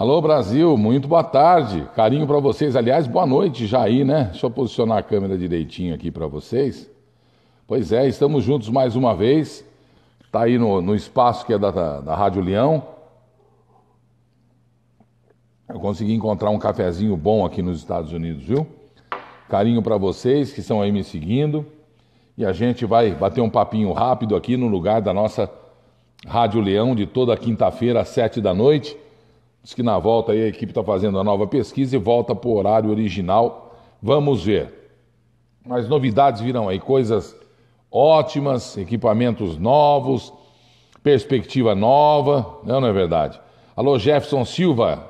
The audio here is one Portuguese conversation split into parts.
Alô Brasil, muito boa tarde. Carinho para vocês. Aliás, boa noite já aí, né? Deixa eu posicionar a câmera direitinho aqui para vocês. Pois é, estamos juntos mais uma vez. Está aí no, no, espaço que é da, da, da Rádio Leão. Eu consegui encontrar um cafezinho bom aqui nos Estados Unidos, viu? Carinho para vocês que estão aí me seguindo. E a gente vai bater um papinho rápido aqui no lugar da nossa Rádio Leão de toda quinta-feira às sete da noite. Diz que na volta aí a equipe está fazendo a nova pesquisa e volta para o horário original. Vamos ver. Mas novidades virão aí, coisas ótimas, equipamentos novos, perspectiva nova, não, não é verdade? Alô, Jefferson Silva,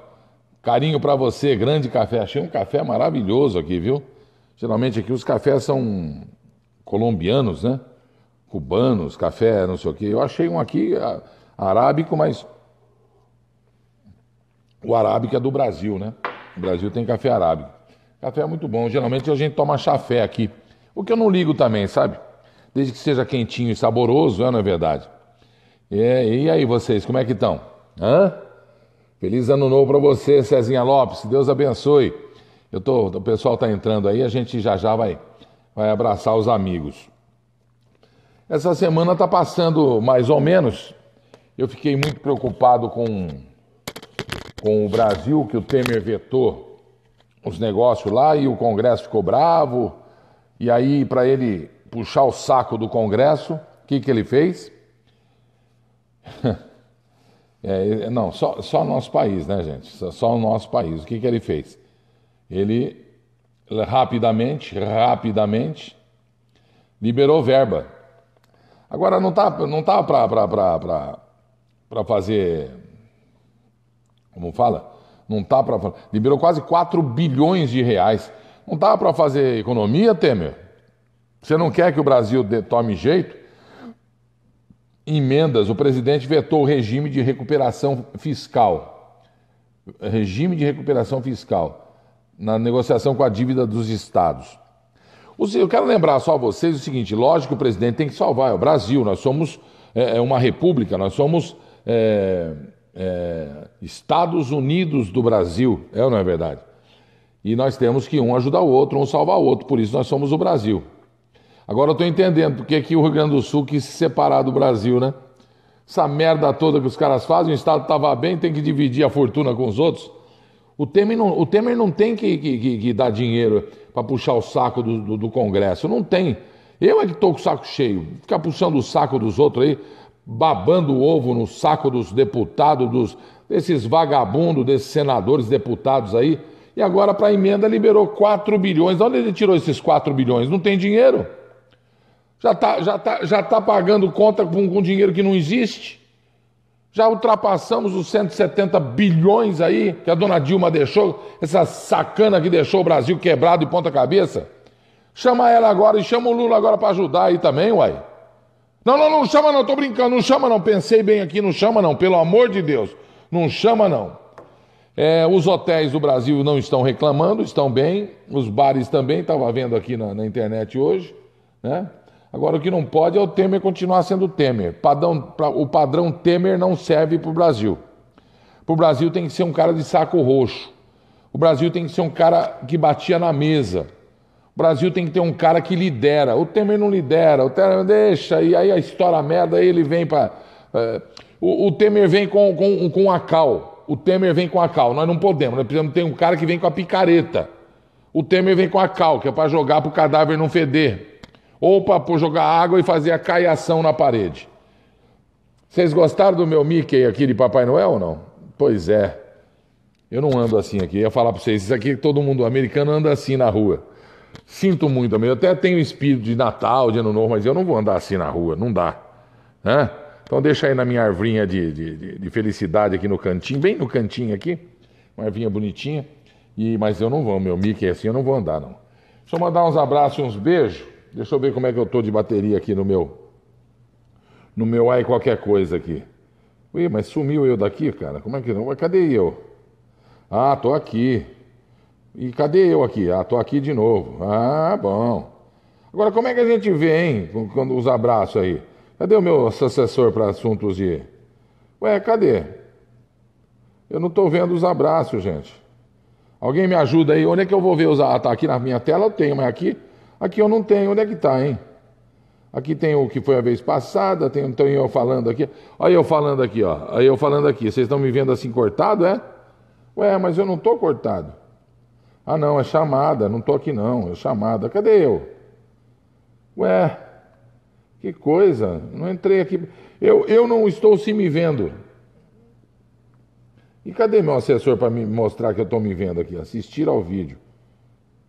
carinho para você, grande café. Achei um café maravilhoso aqui, viu? Geralmente aqui os cafés são colombianos, né? Cubanos, café, não sei o quê. Eu achei um aqui arábico, mas o arábico é do Brasil, né? O Brasil tem café arábico. Café é muito bom. Geralmente a gente toma chafé aqui. O que eu não ligo também, sabe? Desde que seja quentinho e saboroso, é, não é verdade? É, e aí vocês, como é que estão? Hã? Feliz ano novo para você, Cezinha Lopes. Deus abençoe. Eu tô, o pessoal está entrando aí, a gente já já vai, vai abraçar os amigos. Essa semana está passando mais ou menos. Eu fiquei muito preocupado com com o Brasil, que o Temer vetou os negócios lá e o Congresso ficou bravo. E aí, para ele puxar o saco do Congresso, o que, que ele fez? É, não, só, só nosso país, né, gente? Só, só o nosso país. O que, que ele fez? Ele rapidamente, rapidamente, liberou verba. Agora não tá, não tá para fazer como fala? Não tá para liberou quase 4 bilhões de reais. Não tá para fazer economia, Temer? Você não quer que o Brasil tome jeito? Emendas, o presidente vetou o regime de recuperação fiscal. Regime de recuperação fiscal na negociação com a dívida dos estados. Eu quero lembrar só a vocês o seguinte: lógico o presidente tem que salvar, é o Brasil, nós somos é, é uma república, nós somos é, é, Estados Unidos do Brasil, é ou não é verdade? E nós temos que um ajudar o outro, um salvar o outro, por isso nós somos o Brasil. Agora eu estou entendendo porque que o Rio Grande do Sul quis se separar do Brasil, né? Essa merda toda que os caras fazem, o Estado estava bem, tem que dividir a fortuna com os outros. O Temer não, o Temer não tem que, que, que dar dinheiro para puxar o saco do, do, do Congresso, não tem. Eu é que estou com o saco cheio. Ficar puxando o saco dos outros aí, babando o ovo no saco dos deputados, dos, desses vagabundos, desses senadores, deputados aí. E agora, para a emenda, liberou 4 bilhões. De onde ele tirou esses 4 bilhões? Não tem dinheiro. Já está já tá, já tá pagando conta com, com dinheiro que não existe. Já ultrapassamos os 170 bilhões aí que a dona Dilma deixou, essa sacana que deixou o Brasil quebrado de ponta cabeça. Chama ela agora e chama o Lula agora para ajudar aí também, uai. Não, não, não chama não, tô brincando, não chama não, pensei bem aqui, não chama não, pelo amor de Deus, não chama não. É, os hotéis do Brasil não estão reclamando, estão bem, os bares também, estava vendo aqui na, na, internet hoje, né? Agora o que não pode é o Temer continuar sendo Temer. Pra, o padrão Temer não serve para o Brasil. Para o Brasil tem que ser um cara de saco roxo. O Brasil tem que ser um cara que batia na mesa. Brasil tem que ter um cara que lidera. O Temer não lidera, o Temer deixa, e aí a história merda, aí ele vem para. É, o, o, Temer vem com, com, com a cal. O Temer vem com a cal. Nós não podemos, nós precisamos ter um cara que vem com a picareta. O Temer vem com a cal, que é para jogar para o cadáver não feder. Ou para jogar água e fazer a caiação na parede. Vocês gostaram do meu Mickey aqui de Papai Noel ou não? Pois é. Eu não ando assim aqui. Eu ia falar para vocês, isso aqui todo mundo americano anda assim na rua. Sinto muito também. Eu até tenho espírito de Natal, de Ano Novo, mas eu não vou andar assim na rua, não dá. Né? Então deixa aí na minha arvrinha de, de, de, felicidade aqui no cantinho, bem no cantinho aqui, uma arvinha bonitinha. E, mas eu não vou, meu Mickey é assim, eu não vou andar não. Deixa eu mandar uns abraços e uns beijos. Deixa eu ver como é que eu tô de bateria aqui no meu. No meu ai qualquer coisa aqui. Ui, mas sumiu eu daqui, cara. Como é que não? Cadê eu? Ah, tô aqui. E cadê eu aqui? Ah, tô aqui de novo. Ah, bom. Agora, como é que a gente vê, hein, quando os abraços aí? Cadê o meu assessor para assuntos de. Ué, cadê? Eu não estou vendo os abraços, gente. Alguém me ajuda aí? Onde é que eu vou ver os? Ah, tá aqui na minha tela eu tenho, mas aqui, aqui eu não tenho. Onde é que está, hein? Aqui tem o que foi a vez passada, tem então eu falando aqui. Olha eu falando aqui, ó. Aí eu falando aqui. Vocês estão me vendo assim cortado, é? Ué, mas eu não estou cortado. Ah, não, é chamada. Não estou aqui não, é chamada. Cadê eu? Ué, que coisa. Não entrei aqui. Eu, eu não estou se me vendo. E cadê meu assessor para me mostrar que eu estou me vendo aqui? Assistir ao vídeo.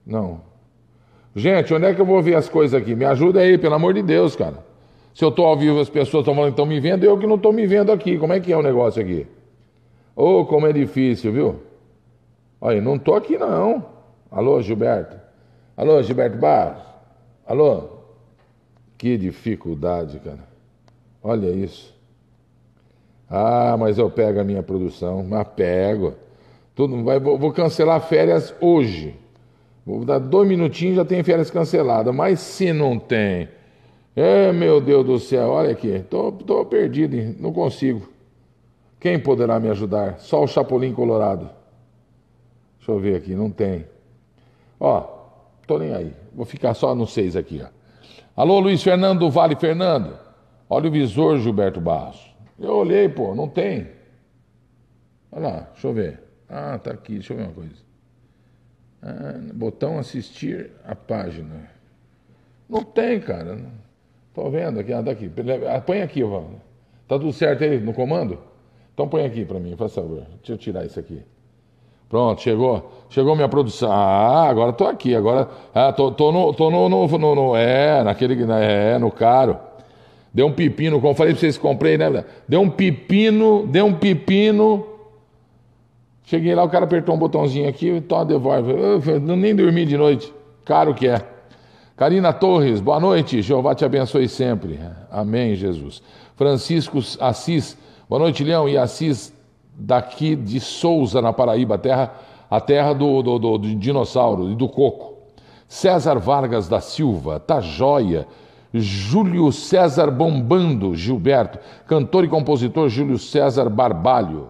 Não, Gente, onde é que eu vou ver as coisas aqui? Me ajuda aí, pelo amor de Deus, cara. Se eu estou ao vivo, as pessoas estão falando que estão me vendo, eu que não estou me vendo aqui. Como é que é o negócio aqui? Ô, oh, como é difícil, viu? Olha, não estou aqui não. Alô, Gilberto? Alô, Gilberto Barros? Alô? Que dificuldade, cara. Olha isso. Ah, mas eu pego a minha produção. Mas pego. Tudo, vai, vou, vou cancelar férias hoje. Vou dar dois minutinhos já tem férias canceladas. Mas se não tem. É, meu Deus do céu, olha aqui. Tô, tô perdido, não consigo. Quem poderá me ajudar? Só o Chapolin Colorado. Deixa eu ver aqui, não tem. Ó, tô nem aí. Vou ficar só no seis aqui, ó. Alô, Luiz Fernando Vale Fernando. Olha o visor, Gilberto Barros. Eu olhei, pô, não tem. Olha lá, deixa eu ver. Ah, tá aqui, deixa eu ver uma coisa. Ah, botão assistir a página. Não tem, cara. Estou vendo aqui, ah, daqui. Ah, põe aqui, Val. Tá tudo certo aí no comando? Então põe aqui para mim, faz favor. Deixa eu tirar isso aqui. Pronto, chegou. Chegou minha produção. Ah, agora estou aqui. Agora ah, tô, tô, no, tô no, no, no, no, É, naquele. É, no caro. Deu um pepino, como falei para vocês, comprei, né? Deu um pepino, deu um pepino Cheguei lá, o cara apertou um botãozinho aqui, toma, devolve. Eu nem dormi de noite. Caro que é. Karina Torres, boa noite. Jeová te abençoe sempre. Amém, Jesus. Francisco Assis, boa noite, Leão. E Assis, daqui de Souza, na Paraíba, a terra, a terra do, do, do, do dinossauro e do coco. César Vargas da Silva, tá joia. Júlio César Bombando, Gilberto. Cantor e compositor Júlio César Barbalho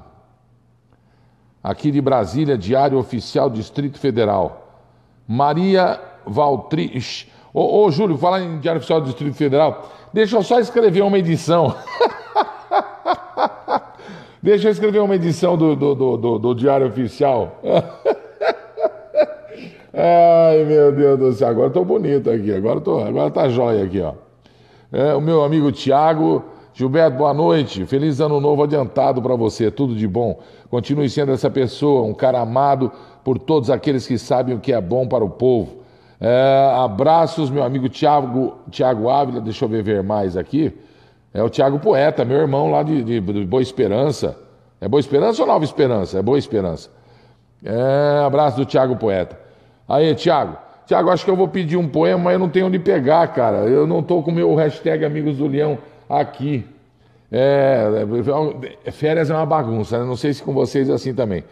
aqui de Brasília, Diário Oficial Distrito Federal. Maria Valtrich. Ô, ô Júlio, falar em Diário Oficial Distrito Federal, deixa eu só escrever uma edição. deixa eu escrever uma edição do, do, do, do, do Diário Oficial. Ai, meu Deus do céu, agora estou bonito aqui, agora, tô, agora tá jóia aqui, ó. É, o meu amigo Tiago Gilberto, boa noite. Feliz ano novo adiantado para você. Tudo de bom. Continue sendo essa pessoa, um cara amado por todos aqueles que sabem o que é bom para o povo. É, abraços, meu amigo Tiago, Tiago Ávila. Deixa eu ver, mais aqui. É o Tiago Poeta, meu irmão lá de, de, de, Boa Esperança. É Boa Esperança ou Nova Esperança? É Boa Esperança. É, abraço do Tiago Poeta. Aí, Tiago. Tiago, acho que eu vou pedir um poema, mas eu não tenho onde pegar, cara. Eu não estou com o meu hashtag Amigos do Leão aqui. É, é, férias é uma bagunça, né? não sei se com vocês é assim também.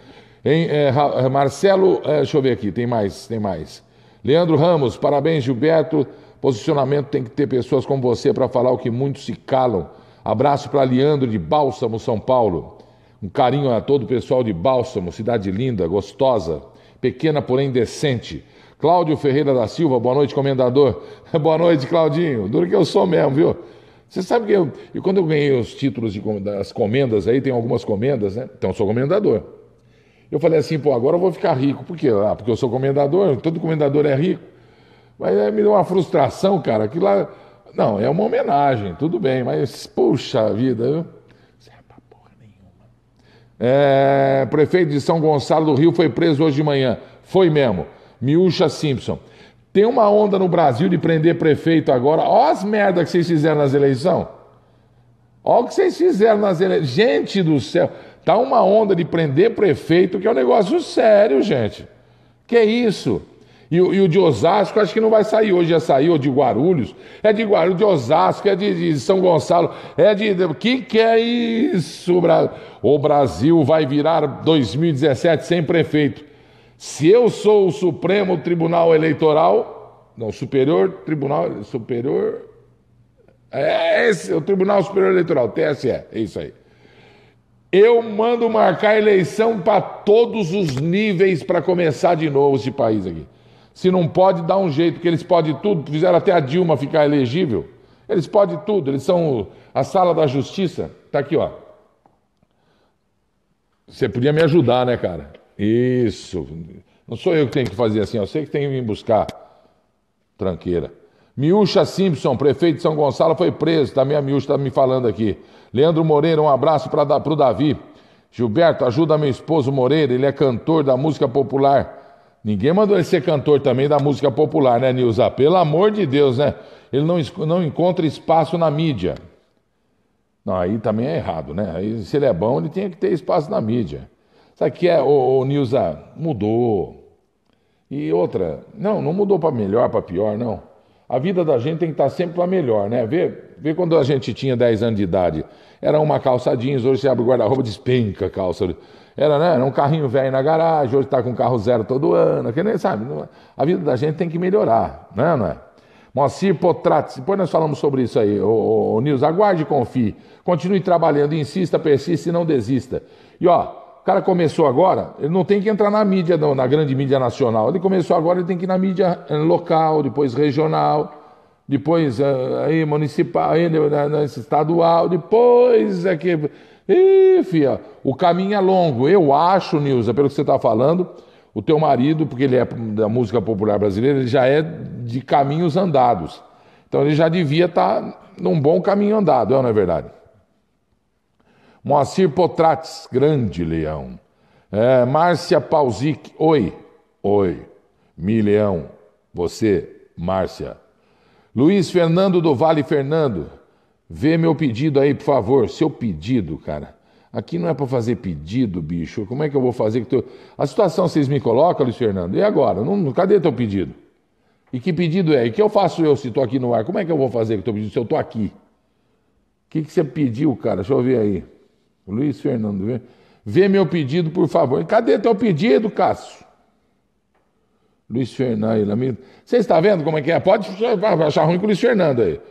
É, é, Marcelo, é, deixa eu ver aqui, tem mais, tem mais. Leandro Ramos, parabéns, Gilberto. Posicionamento tem que ter pessoas como você para falar o que muitos se calam. Abraço para Leandro de Bálsamo, São Paulo. Um carinho a todo o pessoal de Bálsamo, cidade linda, gostosa, pequena, porém decente. Cláudio Ferreira da Silva, boa noite, comendador. boa noite, Claudinho. Duro que eu sou mesmo, viu? Você sabe que eu, e quando eu ganhei os títulos de, das comendas aí, tem algumas comendas, né? Então eu sou comendador. Eu falei assim, pô, agora eu vou ficar rico. Por quê? Ah, porque eu sou comendador, todo comendador é rico. Mas aí me deu uma frustração, cara, que lá. Não, é uma homenagem, tudo bem, mas puxa vida, viu? Nenhuma. É, prefeito de São Gonçalo do Rio foi preso hoje de manhã. Foi mesmo. Miúcha Simpson. Tem uma onda no Brasil de prender prefeito agora. Olha as merdas que vocês fizeram nas eleições. Olha o que vocês fizeram nas eleições. Gente do céu, tá uma onda de prender prefeito que é um negócio sério, gente. Que é isso? E, e, o de Osasco, acho que não vai sair hoje, já saiu, de Guarulhos. É de Guarulhos, de Osasco, é de, de São Gonçalo, é de. O que, que é isso, Brasil? O Brasil vai virar 2017 sem prefeito. Se eu sou o Supremo Tribunal Eleitoral, não, Superior Tribunal Superior. É esse, o Tribunal Superior Eleitoral, TSE, é isso aí. Eu mando marcar eleição para todos os níveis para começar de novo esse país aqui. Se não pode, dá um jeito, porque eles podem tudo. Fizeram até a Dilma ficar elegível. Eles podem tudo, eles são a sala da justiça. Está aqui, ó. Você podia me ajudar, né, cara? Isso. Não sou eu que tenho que fazer assim, eu sei que tem que vir buscar tranqueira. Miúcha Simpson, prefeito de São Gonçalo, foi preso. Também a Miúcha está me falando aqui. Leandro Moreira, um abraço para o Davi. Gilberto, ajuda meu esposo Moreira, ele é cantor da música popular. Ninguém mandou ele ser cantor também da música popular, né, Nilza? Pelo amor de Deus, né? Ele não, não encontra espaço na mídia. Não, aí também é errado, né? Aí, se ele é bom, ele tem que ter espaço na mídia. Sabe o que é, ô, ô Nilza? Mudou. E outra, não, não mudou para melhor, para pior, não. A vida da gente tem que estar sempre para melhor, né? Vê, vê quando a gente tinha 10 anos de idade. Era uma calça jeans, hoje você abre o guarda-roupa despenca a calça. Era, né? Era um carrinho velho na garagem, hoje está com carro zero todo ano. Que nem, sabe? A vida da gente tem que melhorar, né? não é? Moacir Potrates, depois nós falamos sobre isso aí. O, o, Nils, aguarde e confie. Continue trabalhando, insista, persista e não desista. E ó, o cara começou agora, ele não tem que entrar na mídia, não, na grande mídia nacional. Ele começou agora, ele tem que ir na mídia eh, local, depois regional, depois uh, aí municipal, aí, estadual, depois é que. Ih, fia, o caminho é longo. Eu acho, Nilza, pelo que você está falando, o teu marido, porque ele é da música popular brasileira, ele já é de caminhos andados. Então ele já devia estar tá num bom caminho andado, não é verdade? Moacir Potrates, grande leão. É, Márcia Pausic, oi. Oi. Mi Leão, você, Márcia. Luiz Fernando do Vale Fernando, vê meu pedido aí, por favor. Seu pedido, cara. Aqui não é para fazer pedido, bicho. Como é que eu vou fazer? Teu... A situação vocês me colocam, Luiz Fernando. E agora? Não, cadê teu pedido? E que pedido é? E que eu faço eu se estou aqui no ar? Como é que eu vou fazer com teu pedido se eu estou aqui? O que, que você pediu, cara? Deixa eu ver aí. Luiz Fernando, vê, vê meu pedido, por favor. Cadê teu pedido, Cássio? Luiz Fernando, amigo. Você está vendo como é que é? Pode achar ruim com o Luiz Fernando aí.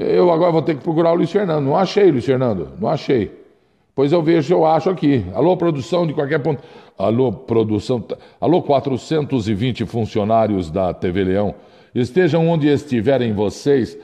Eu agora vou ter que procurar o Luiz Fernando. Não achei, Luiz Fernando. Não achei. Pois eu vejo, eu acho aqui. Alô, produção de qualquer ponto. Alô, produção. Alô, 420 funcionários da TV Leão. Estejam onde estiverem vocês,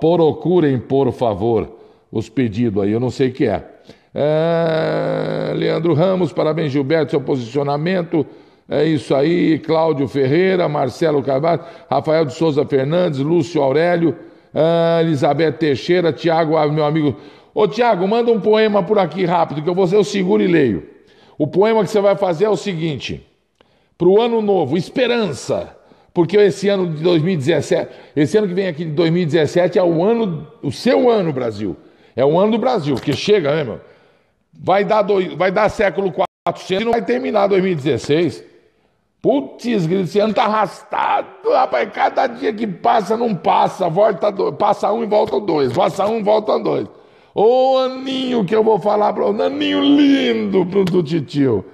procurem, por favor, os pedidos aí. Eu não sei o que é. É, Leandro Ramos, parabéns, Gilberto, seu posicionamento. É isso aí. Cláudio Ferreira, Marcelo Carvalho, Rafael de Souza Fernandes, Lúcio Aurélio, é, Elizabeth Teixeira, Tiago, meu amigo. Ô, Tiago, manda um poema por aqui rápido, que eu vou eu seguro e leio. O poema que você vai fazer é o seguinte: para o ano novo, esperança. Porque esse ano de 2017, esse ano que vem aqui de 2017 é o ano, o seu ano, Brasil. É o ano do Brasil, que chega, né, meu? Vai dar, dois, vai dar século 400 e não vai terminar 2016. Putz, ano tá arrastado, rapaz. Cada dia que passa, não passa. Volta dois, passa um e volta dois. Passa um e volta dois. Ô aninho que eu vou falar para o aninho lindo pro do titio.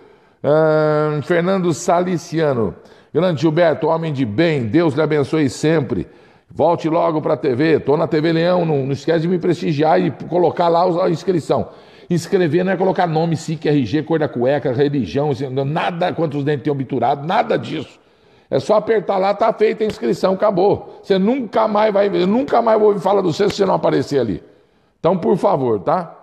Fernando Saliciano. Grande Gilberto, homem de bem, Deus lhe abençoe sempre. Volte logo para a TV, estou na TV Leão, não, não esquece de me prestigiar e colocar lá a inscrição. Inscrever não é colocar nome, SIC, RG, cor da cueca, religião, nada quantos dentes tem obturado, nada disso. É só apertar lá, tá feita a inscrição, acabou. Você nunca mais vai ver, nunca mais vou ouvir falar do você se você não aparecer ali. Então, por favor, tá?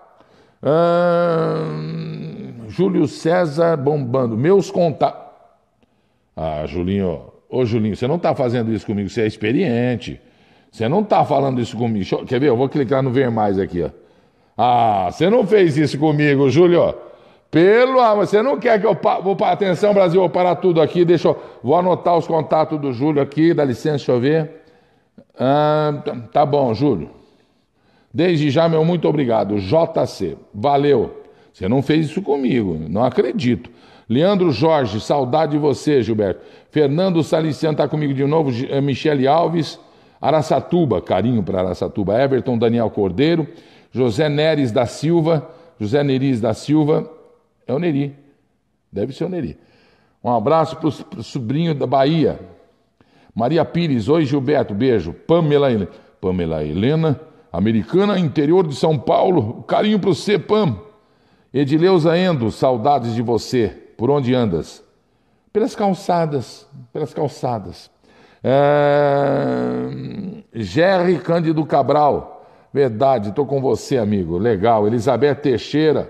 Hum, Júlio César bombando. Meus contatos. Ah, Julinho. Ô, Julinho, você não está fazendo isso comigo, você é experiente. Você não está falando isso comigo. Quer ver? Eu vou clicar no ver mais aqui, ó. Ah, você não fez isso comigo, Júlio. Pelo amor, você não quer que eu pa... vou para atenção, Brasil, vou parar tudo aqui, deixa eu vou anotar os contatos do Júlio aqui, dá licença, deixa eu ver. Ah, tá bom, Júlio. Desde já, meu muito obrigado. JC, valeu. Você não fez isso comigo, não acredito. Leandro Jorge, saudade de você, Gilberto. Fernando Saliciano está comigo de novo. Eh, Michele Alves, Araçatuba, carinho para Araçatuba. Everton Daniel Cordeiro. José Neres da Silva, José Neris da Silva, é o Neri, deve ser o Neri. Um abraço para o sobrinho da Bahia, Maria Pires, oi Gilberto, beijo. Pamela, Pamela Helena, americana, interior de São Paulo, carinho para você, Pam. Edileuza Endo, saudades de você. Por onde andas? Pelas calçadas, pelas calçadas. É... Jerry Cândido Cabral. Verdade, estou com você, amigo. Legal. Elizabeth Teixeira.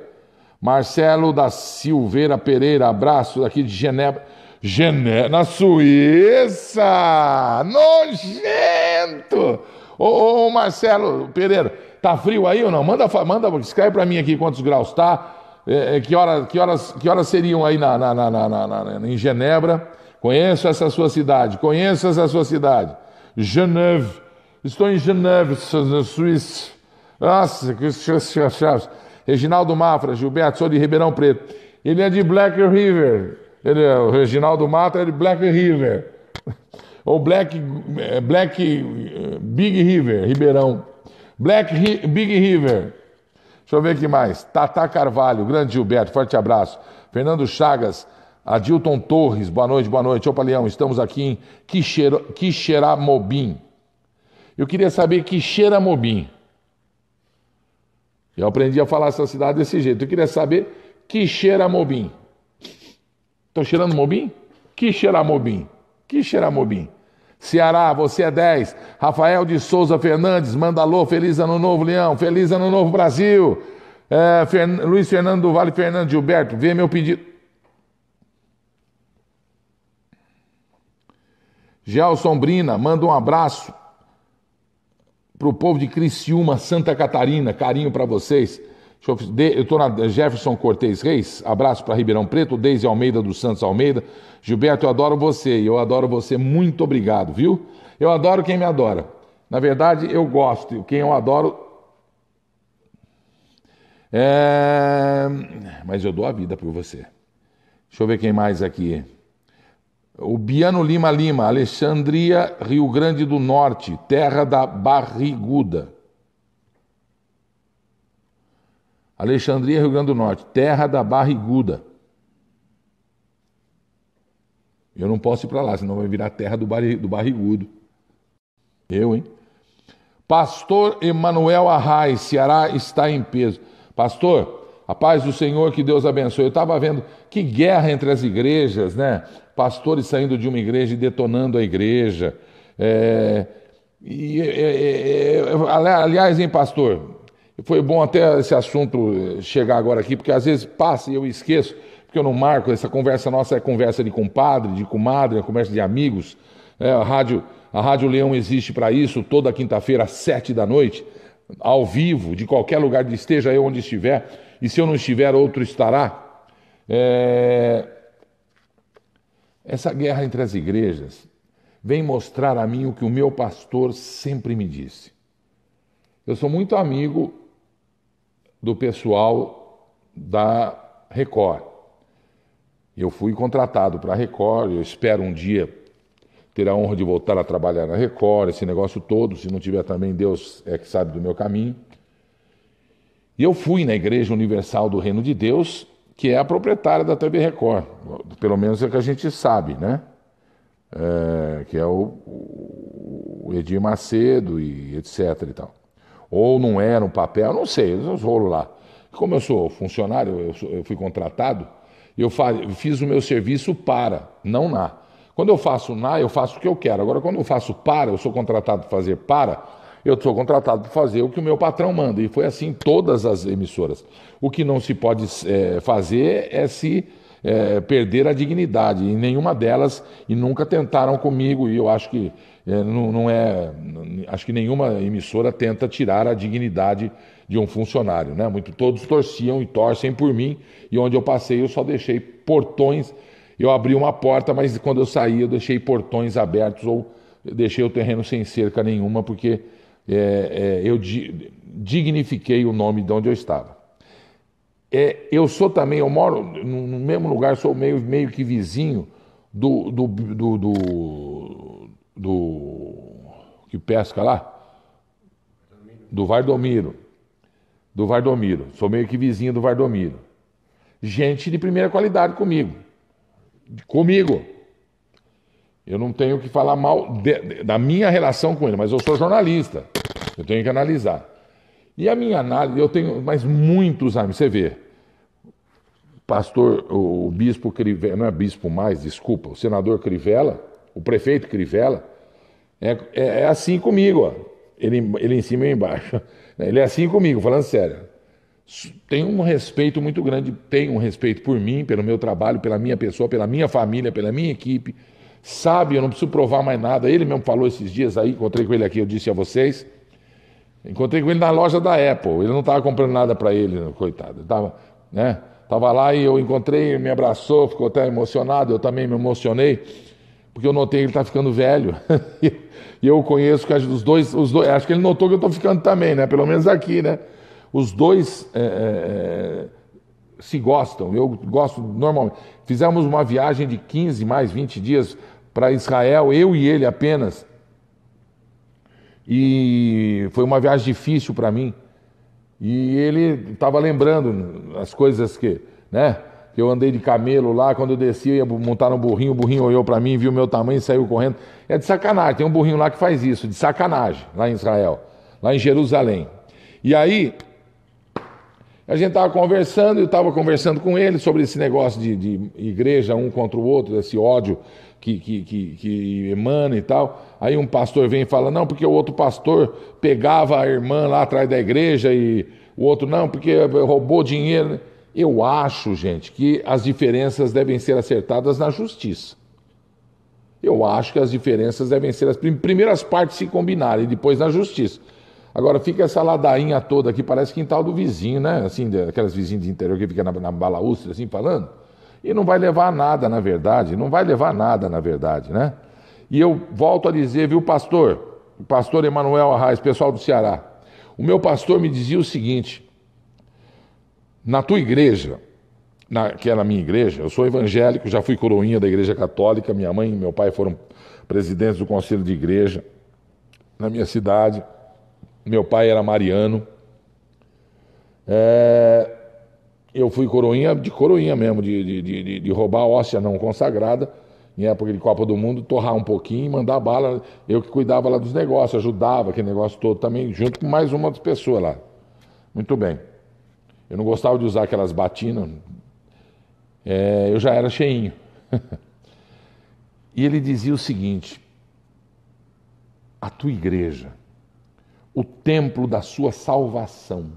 Marcelo da Silveira Pereira. Abraço daqui de Genebra. Genebra, na Suíça! Nojento! Ô, ô, Marcelo Pereira, tá frio aí ou não? Manda, manda escreve para mim aqui quantos graus tá. É, é, que, hora, que, horas, que horas seriam aí na, na, na, na, em Genebra? Conheço essa sua cidade, conheço essa sua cidade. Geneve, estou em Geneve, na Suíça. Nossa, que Reginaldo Mafra, Gilberto, sou de Ribeirão Preto. Ele é de Black River. Ele é, o Reginaldo Mata é de Black River. Ou Black, Black Big River, Ribeirão. Black Big River. Deixa eu ver aqui mais. Tata Carvalho, grande Gilberto, forte abraço. Fernando Chagas, Adilton Torres, boa noite, boa noite. Opa, Leão, estamos aqui em Quixeramobim. Eu queria saber Quixeramobim. Eu aprendi a falar essa cidade desse jeito. Eu queria saber Quixeramobim. Estou cheirando Mobim? Quixeramobim. Quixeramobim. Ceará, você é 10. Rafael de Souza Fernandes, manda alô, feliz ano novo, Leão, feliz ano novo, Brasil. É, Fern... Luiz Fernando do Vale, Fernando Gilberto, vê meu pedido. Gelson Brina, manda um abraço para o povo de Criciúma, Santa Catarina, carinho para vocês. Eu estou na Jefferson Cortez Reis, abraço para Ribeirão Preto, Deise Almeida dos Santos Almeida. Gilberto, eu adoro você e eu adoro você, muito obrigado, viu? Eu adoro quem me adora. Na verdade, eu gosto, quem eu adoro. É... Mas eu dou a vida por você. Deixa eu ver quem mais aqui. O Biano Lima Lima, Alexandria, Rio Grande do Norte, terra da barriguda. Alexandria, Rio Grande do Norte, terra da barriguda. Eu não posso ir para lá, senão vai virar terra do, do barrigudo. Eu, hein? Pastor Emanuel Arraes, Ceará está em peso. Pastor, a paz do Senhor, que Deus abençoe. Eu estava vendo que guerra entre as igrejas, né? Pastores saindo de uma igreja e detonando a igreja. É... E, é, é, é aliás, hein, pastor? Foi bom até esse assunto chegar agora aqui, porque às vezes passa e eu esqueço, porque eu não marco. Essa conversa nossa é conversa de compadre, de comadre, é conversa de amigos. É, a, rádio, a Rádio Leão existe para isso, toda quinta-feira às sete da noite, ao vivo, de qualquer lugar, esteja eu onde estiver, e se eu não estiver, outro estará. É... Essa guerra entre as igrejas vem mostrar a mim o que o meu pastor sempre me disse. Eu sou muito amigo do pessoal da Record. Eu fui contratado para a Record, eu espero um dia ter a honra de voltar a trabalhar na Record, esse negócio todo, se não tiver também, Deus é que sabe do meu caminho. E eu fui na Igreja Universal do Reino de Deus, que é a proprietária da TV Record, pelo menos é o que a gente sabe, né? É, que é o, o Edir Macedo e etc e tal ou não era um papel, não sei, eu vou lá. Como eu sou funcionário, eu, sou, eu fui contratado, eu fiz o meu serviço para, não na. Quando eu faço na, eu faço o que eu quero. Agora, quando eu faço para, eu sou contratado para fazer para, eu sou contratado para fazer o que o meu patrão manda. E foi assim todas as emissoras. O que não se pode é, fazer é se é, perder a dignidade. E nenhuma delas, e nunca tentaram comigo, e eu acho que é, não, não, é. Acho que nenhuma emissora tenta tirar a dignidade de um funcionário, né? Muito, todos torciam e torcem por mim, e onde eu passei eu só deixei portões. Eu abri uma porta, mas quando eu saí eu deixei portões abertos ou deixei o terreno sem cerca nenhuma, porque é, é, eu dignifiquei o nome de onde eu estava. É, eu sou também, eu moro no mesmo lugar, sou meio, meio que vizinho do, do, do, do, do que pesca lá? Do Vardomiro. Do Vardomiro. Sou meio que vizinho do Vardomiro. Gente de primeira qualidade comigo. Comigo. Eu não tenho que falar mal de, da minha relação com ele, mas eu sou jornalista. Eu tenho que analisar. E a minha análise, eu tenho mais muitos amigos, você vê. pastor, o bispo Crivella, não é bispo mais, desculpa, o senador Crivella, o prefeito Crivella, é, é, é assim comigo, ó. Ele, ele em cima e embaixo. Ele é assim comigo, falando sério. Tem um respeito muito grande, tem um respeito por mim, pelo meu trabalho, pela minha pessoa, pela minha família, pela minha equipe. Sabe, eu não preciso provar mais nada. Ele mesmo falou esses dias aí, encontrei com ele aqui, eu disse a vocês. Encontrei com ele na loja da Apple. Ele não estava comprando nada para ele, coitado. Estava, né? Tava lá e eu encontrei, me abraçou, ficou até emocionado. Eu também me emocionei, porque eu notei que ele está ficando velho. e eu conheço que os dois, os dois, acho que ele notou que eu estou ficando também, né? Pelo menos aqui, né? Os dois é, é, se gostam. Eu gosto normalmente. Fizemos uma viagem de 15 mais 20 dias para Israel, eu e ele apenas. E foi uma viagem difícil para mim. E ele estava lembrando as coisas que, né? Que eu andei de camelo lá, quando eu desci, eu ia montar no burrinho, o burrinho olhou para mim, viu meu tamanho e saiu correndo. É de sacanagem, tem um burrinho lá que faz isso, de sacanagem, lá em Israel, lá em Jerusalém. E aí, a gente estava conversando, eu estava conversando com ele sobre esse negócio de, de igreja um contra o outro, esse ódio que, que, que, que, emana e tal. Aí um pastor vem e fala, não, porque o outro pastor pegava a irmã lá atrás da igreja e o outro não, porque roubou dinheiro. Eu acho, gente, que as diferenças devem ser acertadas na justiça. Eu acho que as diferenças devem ser as primeiras partes se combinarem, depois na justiça. Agora fica essa ladainha toda aqui, parece quintal do vizinho, né? Assim, aquelas vizinhas de interior que fica na, na balaústra, assim, falando. E não vai levar a nada, na verdade, não vai levar a nada, na verdade, né? E eu volto a dizer, viu, pastor, pastor Emanuel Arraes, pessoal do Ceará, o meu pastor me dizia o seguinte: na tua igreja, que é na minha igreja, eu sou evangélico, já fui coroinha da igreja católica, minha mãe e meu pai foram presidentes do conselho de igreja na minha cidade, meu pai era mariano. É, eu fui coroinha de coroinha mesmo, de, de, de, de roubar óssea não consagrada, em época de Copa do Mundo, torrar um pouquinho e mandar bala. Eu que cuidava lá dos negócios, ajudava aquele negócio todo também, junto com mais uma das pessoas lá. Muito bem. Eu não gostava de usar aquelas batinas. É, eu já era cheinho. e ele dizia o seguinte: a tua igreja, o templo da sua salvação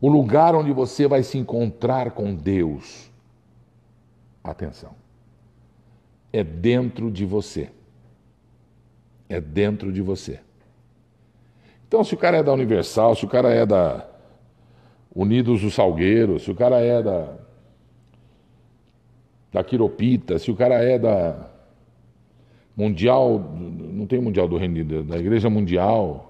o lugar onde você vai se encontrar com Deus. Atenção. É dentro de você. É dentro de você. Então, se o cara é da Universal, se o cara é da Unidos do Salgueiro, se o cara é da da Quiropita, se o cara é da Mundial, não tem Mundial do Reino da Igreja Mundial,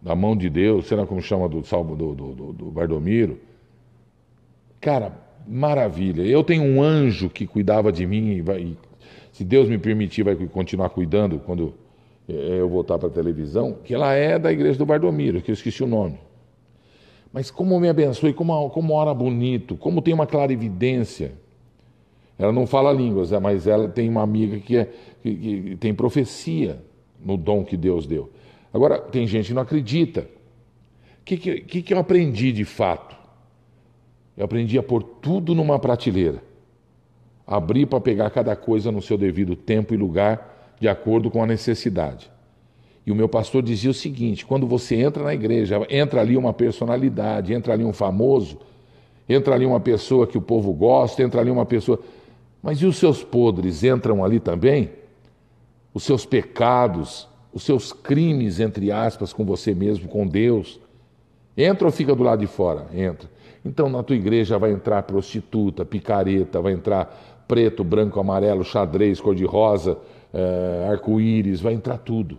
da mão de Deus, sei lá como chama do salmo do, do, do, do Bardomiro. Cara, maravilha. Eu tenho um anjo que cuidava de mim e, vai, e se Deus me permitir, vai continuar cuidando quando eh, eu voltar para a televisão, que ela é da igreja do Bardomiro, que eu esqueci o nome. Mas como me abençoe, como, como ora bonito, como tem uma clarividência. Ela não fala línguas, é, mas ela tem uma amiga que, é, que, que tem profecia no dom que Deus deu. Agora, tem gente que não acredita. O que, que, que eu aprendi de fato? Eu aprendi a pôr tudo numa prateleira, abrir para pegar cada coisa no seu devido tempo e lugar, de acordo com a necessidade. E o meu pastor dizia o seguinte: quando você entra na igreja, entra ali uma personalidade, entra ali um famoso, entra ali uma pessoa que o povo gosta, entra ali uma pessoa. Mas e os seus podres entram ali também? Os seus pecados, os seus crimes, entre aspas, com você mesmo, com Deus. Entra ou fica do lado de fora? Entra. Então na tua igreja vai entrar prostituta, picareta, vai entrar preto, branco, amarelo, xadrez, cor-de-rosa, é, arco-íris, vai entrar tudo.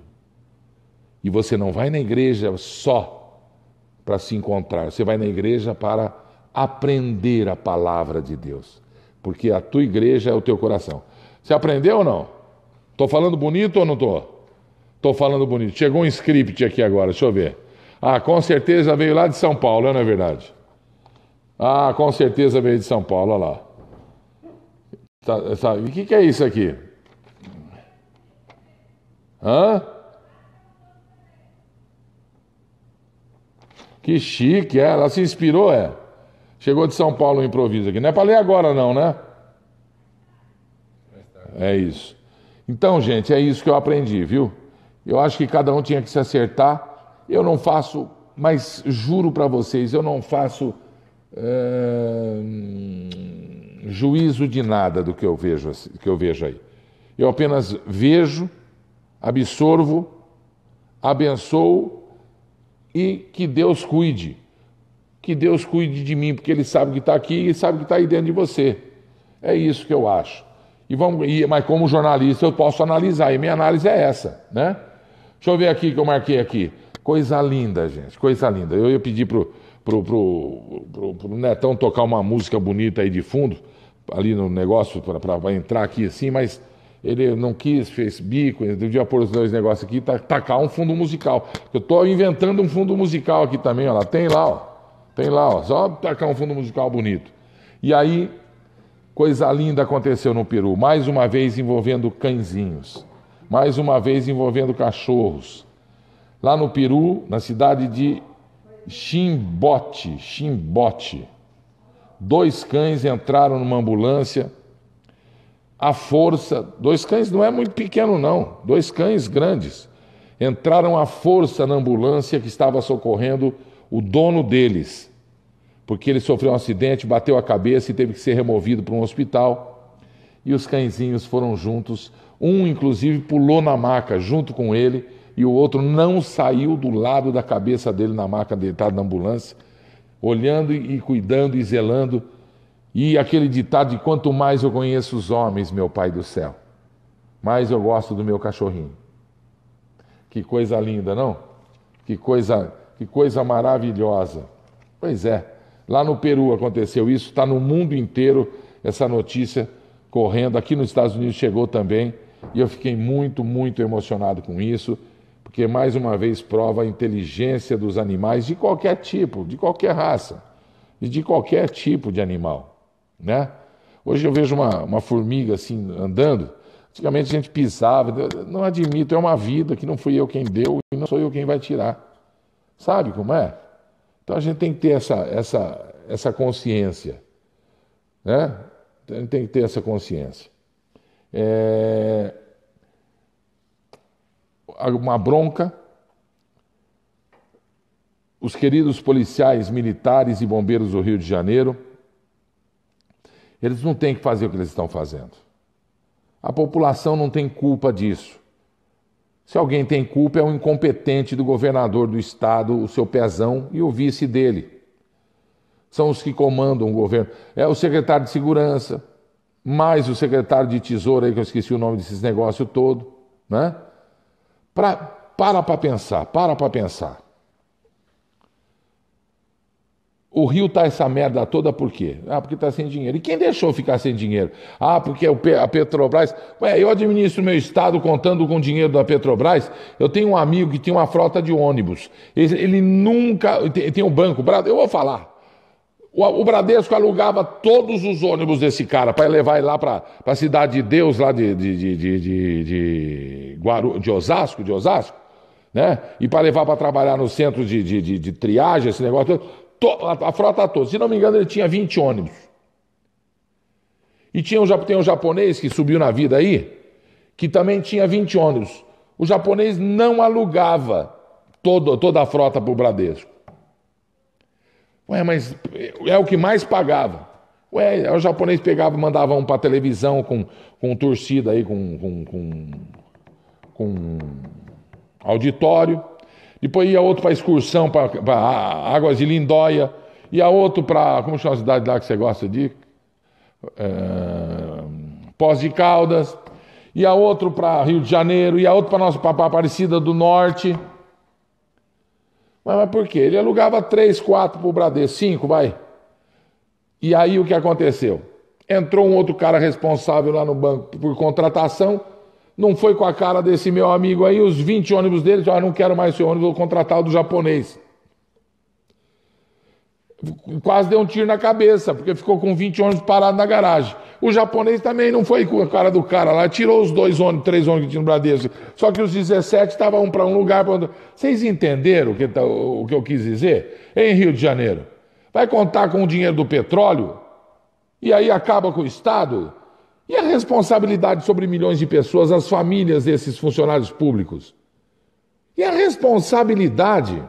E você não vai na igreja só para se encontrar, você vai na igreja para aprender a palavra de Deus. Porque a tua igreja é o teu coração. Você aprendeu ou não? Estou falando bonito ou não estou? Estou falando bonito. Chegou um script aqui agora, deixa eu ver. Ah, com certeza veio lá de São Paulo, não é verdade? Ah, com certeza veio de São Paulo, olha lá. Tá, tá. E o que, que é isso aqui? Hã? Que chique, é? Ela se inspirou, é? Chegou de São Paulo um improviso aqui. Não é para ler agora, não, né? É isso. Então, gente, é isso que eu aprendi, viu? Eu acho que cada um tinha que se acertar. Eu não faço, mas juro para vocês, eu não faço é, juízo de nada do que eu vejo, que eu vejo aí. Eu apenas vejo, absorvo, abençoo e que Deus cuide. Que Deus cuide de mim, porque Ele sabe que está aqui e sabe que está aí dentro de você. É isso que eu acho. E vamos, e, mas como jornalista eu posso analisar, e minha análise é essa, né? Deixa eu ver aqui que eu marquei aqui. Coisa linda, gente, coisa linda. Eu ia pedir pro, pro, pro, pro, pro Netão tocar uma música bonita aí de fundo, ali no negócio, para entrar aqui assim, mas ele não quis, fez bico, ele devia pôr os dois negócios aqui, tacar um fundo musical. Eu estou inventando um fundo musical aqui também, ó, tem lá, ó, tem lá, ó, só tacar um fundo musical bonito. E aí Coisa linda aconteceu no Peru, mais uma vez envolvendo cãezinhos, mais uma vez envolvendo cachorros. Lá no Peru, na cidade de Chimbote, Chimbote, dois cães entraram numa ambulância à força. Dois cães não é muito pequeno, não, dois cães grandes. Entraram à força na ambulância que estava socorrendo o dono deles porque ele sofreu um acidente, bateu a cabeça e teve que ser removido para um hospital. E os cãezinhos foram juntos. Um, inclusive, pulou na maca junto com ele e o outro não saiu do lado da cabeça dele na maca deitado na ambulância, olhando e cuidando e zelando. E aquele ditado de quanto mais eu conheço os homens, meu Pai do céu, mais eu gosto do meu cachorrinho. Que coisa linda, não? Que coisa, que coisa maravilhosa. Pois é. Lá no Peru aconteceu isso, está no mundo inteiro essa notícia correndo. Aqui nos Estados Unidos chegou também e eu fiquei muito, muito emocionado com isso, porque mais uma vez prova a inteligência dos animais de qualquer tipo, de qualquer raça, e de qualquer tipo de animal, né? Hoje eu vejo uma, uma formiga assim andando. Antigamente a gente pisava, não admito, é uma vida que não fui eu quem deu e não sou eu quem vai tirar. Sabe como é? Então a gente tem que ter essa, essa, essa consciência. Né? Tem que ter essa consciência. É... Uma bronca. Os queridos policiais, militares e bombeiros do Rio de Janeiro, eles não têm que fazer o que eles estão fazendo. A população não tem culpa disso. Se alguém tem culpa, é o incompetente do governador do estado, o seu pezão e o vice dele. São os que comandam o governo. É o secretário de segurança, mais o secretário de tesouro aí, que eu esqueci o nome desses negócios todo, né? Pra, para para pensar, para para pensar. O Rio tá essa merda toda por quê? Ah, porque está sem dinheiro. E quem deixou ficar sem dinheiro? Ah, porque a Petrobras. Ué, eu administro meu estado contando com o dinheiro da Petrobras. Eu tenho um amigo que tem uma frota de ônibus. Ele, ele nunca. Tem, tem um banco. Eu vou falar. O, Bradesco alugava todos os ônibus desse cara para levar ele lá para a cidade de Deus, lá de, de, de, de, Guaru, de Osasco, de Osasco, né? E para levar para trabalhar no centro de, de, de, de triagem, esse negócio todo a frota toda. Se não me engano, ele tinha 20 ônibus. E tinha um, tem um japonês que subiu na vida aí, que também tinha 20 ônibus. O japonês não alugava todo, toda a frota para o Bradesco. Ué, mas é o que mais pagava. Ué, o japonês pegava, mandava um para televisão com, com torcida aí, com, com, com, com auditório. Depois ia outro para excursão para Águas de Lindóia. Ia outro para. Como chama a cidade lá que você gosta de? É, Pós de Caldas. Ia outro para Rio de Janeiro. Ia outro para Aparecida do Norte. Mas, mas por quê? Ele alugava três, quatro para o Bradesco, cinco, vai. E aí o que aconteceu? Entrou um outro cara responsável lá no banco por contratação não foi com a cara desse meu amigo aí, os 20 ônibus dele, ah, não quero mais seu ônibus, vou contratar o do japonês. Quase deu um tiro na cabeça, porque ficou com 20 ônibus parados na garagem. O japonês também não foi com a cara do cara lá, tirou os dois ônibus, três ônibus que tinha no Bradesco. Só que os 17 estavam um para um lugar. Pra outro. Vocês entenderam o que, tá, o que eu quis dizer? Em Rio de Janeiro. Vai contar com o dinheiro do petróleo? E aí acaba com o Estado? E a responsabilidade sobre milhões de pessoas, as famílias desses funcionários públicos? E a responsabilidade?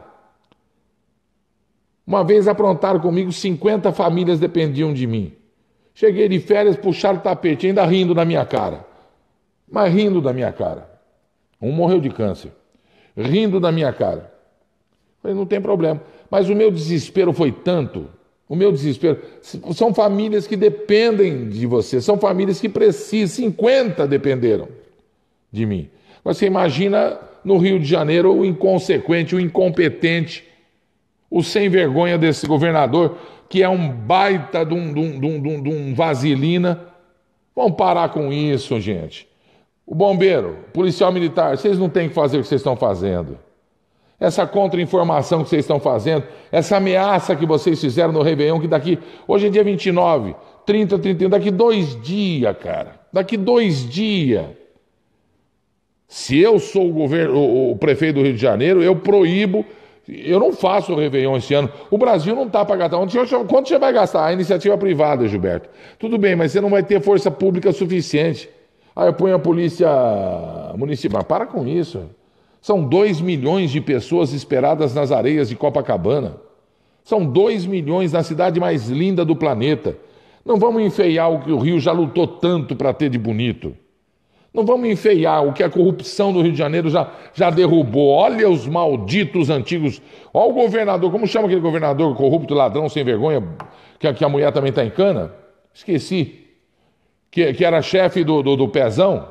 Uma vez aprontaram comigo, 50 famílias dependiam de mim. Cheguei de férias, puxaram o tapete, ainda rindo da minha cara. Mas rindo da minha cara. Um morreu de câncer. Rindo da minha cara. Falei, não tem problema. Mas o meu desespero foi tanto. O meu desespero. São famílias que dependem de você. São famílias que precisam. 50 dependeram de mim. Você imagina no Rio de Janeiro o inconsequente, o incompetente o sem vergonha desse governador, que é um baita de um, de um, de um, de um vaselina. Vamos parar com isso, gente. O bombeiro, policial militar, vocês não têm que fazer o que vocês estão fazendo. Essa contra-informação que vocês estão fazendo, essa ameaça que vocês fizeram no Réveillon, que daqui, hoje é dia 29, 30, 31, daqui dois dias, cara. Daqui dois dias. Se eu sou o, governo, o, o prefeito do Rio de Janeiro, eu proíbo eu não faço o Réveillon esse ano. O Brasil não está para gastar. Quanto você vai gastar? A iniciativa privada, Gilberto. Tudo bem, mas você não vai ter força pública suficiente. Aí eu ponho a polícia municipal. Para com isso. São 2 milhões de pessoas esperadas nas areias de Copacabana. São 2 milhões na cidade mais linda do planeta. Não vamos enfeiar o que o Rio já lutou tanto para ter de bonito. Não vamos enfeiar o que a corrupção do Rio de Janeiro já, já derrubou. Olha os malditos antigos. Olha o governador, como chama aquele governador corrupto, ladrão, sem vergonha, que, que a mulher também está em cana? Esqueci. Que, que era chefe do, do, do Pezão.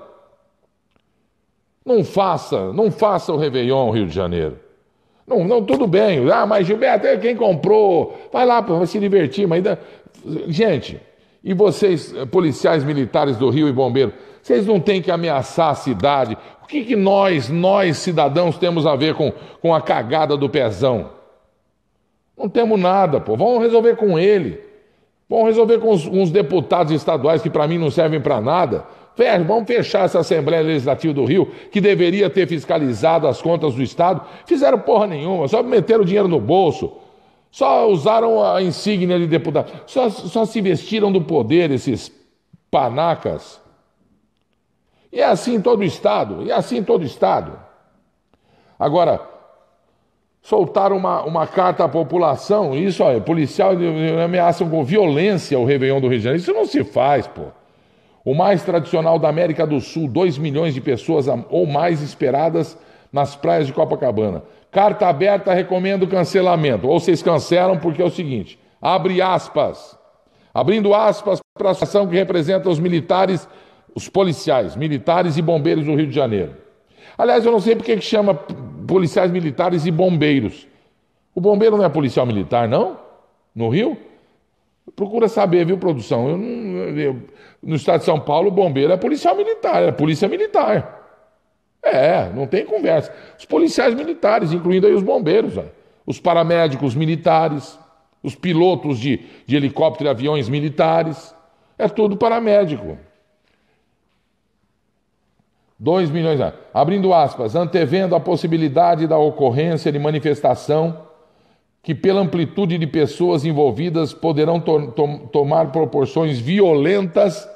Não faça, não faça o Réveillon Rio de Janeiro. Não, não, tudo bem. Ah, mas Gilberto, é quem comprou, vai lá para se divertir, mas ainda. Gente, e vocês, policiais militares do Rio e bombeiros, vocês não têm que ameaçar a cidade. O que, que nós, nós cidadãos, temos a ver com, com a cagada do pezão? Não temos nada, pô. Vamos resolver com ele. Vamos resolver com os, com os deputados estaduais que para mim não servem para nada. Vamos fechar essa Assembleia Legislativa do Rio, que deveria ter fiscalizado as contas do Estado. Fizeram porra nenhuma, só meteram dinheiro no bolso. Só usaram a insígnia de deputado. Só, só se vestiram do poder esses panacas. E é assim em todo o Estado, e é assim em todo o Estado. Agora, soltaram uma, uma carta à população, isso, olha, policial ameaçam com violência o Réveillon do Rio de Janeiro. Isso não se faz, pô. O mais tradicional da América do Sul, 2 milhões de pessoas ou mais esperadas nas praias de Copacabana. Carta aberta, recomendo cancelamento. Ou vocês cancelam porque é o seguinte: abre aspas. Abrindo aspas para a associação que representa os militares os policiais, militares e bombeiros do Rio de Janeiro. Aliás, eu não sei porque que chama policiais militares e bombeiros. O bombeiro não é policial militar, não? No Rio? Procura saber, viu, produção? Eu não, eu, no estado de São Paulo, o bombeiro é policial militar, é polícia militar. É, não tem conversa. Os policiais militares, incluindo aí os bombeiros, ó. os paramédicos militares, os pilotos de, de helicóptero e aviões militares, é tudo paramédico. 2 milhões de. Abrindo aspas, antevendo a possibilidade da ocorrência de manifestação que, pela amplitude de pessoas envolvidas, poderão to to tomar proporções violentas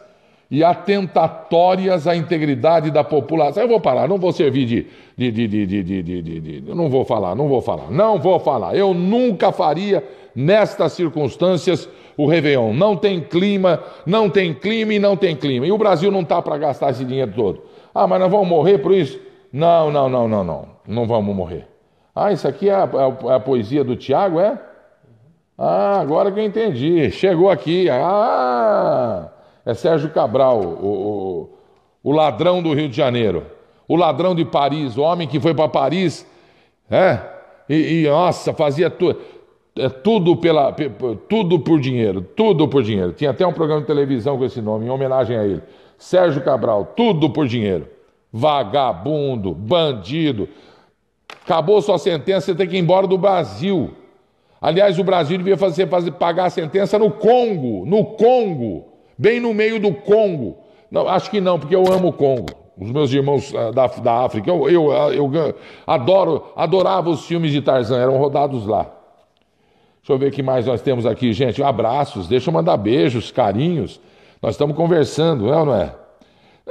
e atentatórias à integridade da população. Eu vou parar, não vou servir de. de, de, de, de, de, de, de, de. Eu não vou falar, não vou falar, não vou falar. Eu nunca faria, nestas circunstâncias, o Réveillon. Não tem clima, não tem clima e não tem clima. E o Brasil não está para gastar esse dinheiro todo. Ah, mas nós vamos morrer por isso? Não, não, não, não, não. Não vamos morrer. Ah, isso aqui é a, a, a poesia do Tiago, é? Ah, agora que eu entendi. Chegou aqui. Ah, é Sérgio Cabral, o, o, o ladrão do Rio de Janeiro. O ladrão de Paris, o homem que foi para Paris, é? E, e, nossa, fazia tudo. É tudo pela tudo por dinheiro, tudo por dinheiro. Tinha até um programa de televisão com esse nome em homenagem a ele. Sérgio Cabral, tudo por dinheiro. Vagabundo, bandido. Acabou sua sentença, você tem que ir embora do Brasil. Aliás, o Brasil devia fazer, fazer pagar a sentença no Congo, no Congo, bem no meio do Congo. Não, acho que não, porque eu amo o Congo. Os meus irmãos uh, da, da África, eu, eu, eu, eu adoro, adorava os filmes de Tarzan, eram rodados lá. Deixa eu ver o que mais nós temos aqui, gente. Abraços, deixa eu mandar beijos, carinhos. Nós estamos conversando, não é ou não é?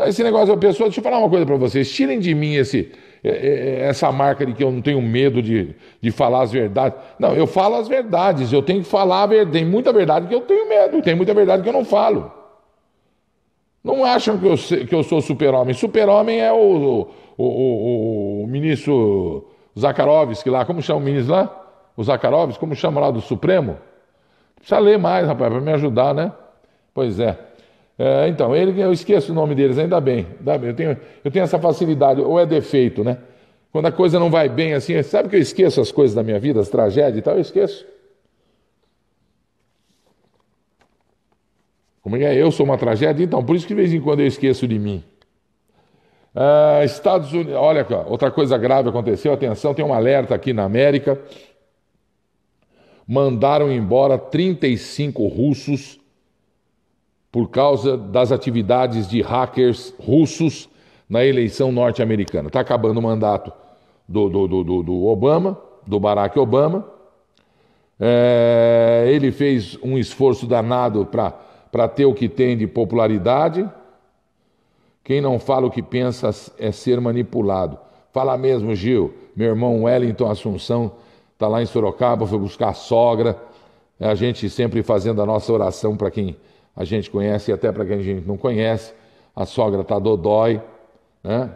Esse negócio, pessoa, deixa eu falar uma coisa para vocês. Tirem de mim esse, é, é, essa marca de que eu não tenho medo de, de falar as verdades. Não, eu falo as verdades, eu tenho que falar a verdade. Tem muita verdade que eu tenho medo, tem muita verdade que eu não falo. Não acham que eu, que eu sou super-homem. Super-homem é o, o, o, o, ministro Zakharovski lá, como chama o ministro lá? O Zakharovski, como chama lá do Supremo? Precisa ler mais, rapaz, para me ajudar, né? Pois é. É. Então, ele, eu esqueço o nome deles, ainda bem. Ainda bem. Eu, tenho, eu tenho essa facilidade, ou é defeito, né? Quando a coisa não vai bem assim, sabe que eu esqueço as coisas da minha vida, as tragédias e tal, eu esqueço. Como é? Eu sou uma tragédia? Então, por isso que de vez em quando eu esqueço de mim. Ah, Estados Unidos, olha, outra coisa grave aconteceu, atenção, tem um alerta aqui na América. Mandaram embora 35 russos por causa das atividades de hackers russos na eleição norte-americana. Está acabando o mandato do, do, do, do, Obama, do Barack Obama. É, ele fez um esforço danado para ter o que tem de popularidade. Quem não fala o que pensa é ser manipulado. Fala mesmo, Gil. Meu irmão Wellington Assunção está lá em Sorocaba, foi buscar a sogra. A gente sempre fazendo a nossa oração para quem a gente conhece e até para quem a gente não conhece. A sogra está dodói, né?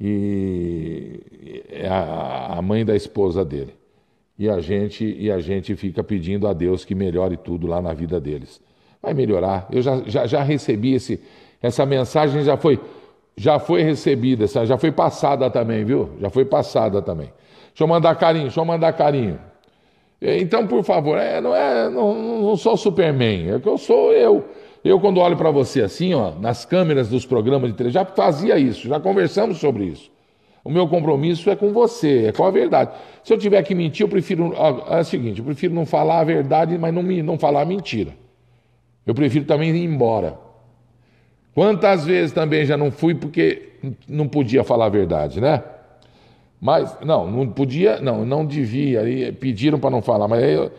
E é a mãe da esposa dele. E a gente e a gente fica pedindo a Deus que melhore tudo lá na vida deles. Vai melhorar. Eu já, já, já recebi esse, essa mensagem, já foi, já foi recebida, já foi passada também, viu? Já foi passada também. Deixa eu mandar carinho, deixa eu mandar carinho. Então, por favor, é, não, é, não, não sou Superman, é que eu sou eu. Eu, quando olho para você assim, ó, nas câmeras dos programas de televisão, já fazia isso, já conversamos sobre isso. O meu compromisso é com você, é com a verdade. Se eu tiver que mentir, eu prefiro. Ó, é o seguinte, eu prefiro não falar a verdade, mas não, não falar mentira. Eu prefiro também ir embora. Quantas vezes também já não fui porque não podia falar a verdade, né? Mas, não, não podia, não, não devia. Aí pediram para não falar, mas aí,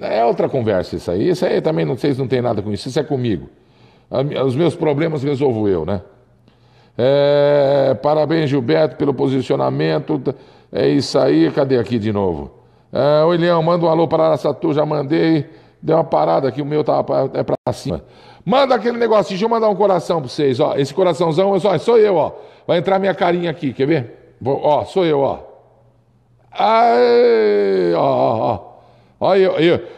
é outra conversa isso aí. Isso aí também, não se não tem nada com isso, isso é comigo. Os meus problemas resolvo eu, né? É, parabéns, Gilberto, pelo posicionamento. É isso aí. Cadê aqui de novo? É, Oi, Leão, manda um alô para Araçatu, já mandei. Deu uma parada aqui, o meu tá é para cima. Manda aquele negócio, deixa eu mandar um coração para vocês, ó. Esse coraçãozão, ó, sou eu, ó. Vai entrar minha carinha aqui, quer ver? Vou, ó, sou eu, ó. Aê, ó, ó,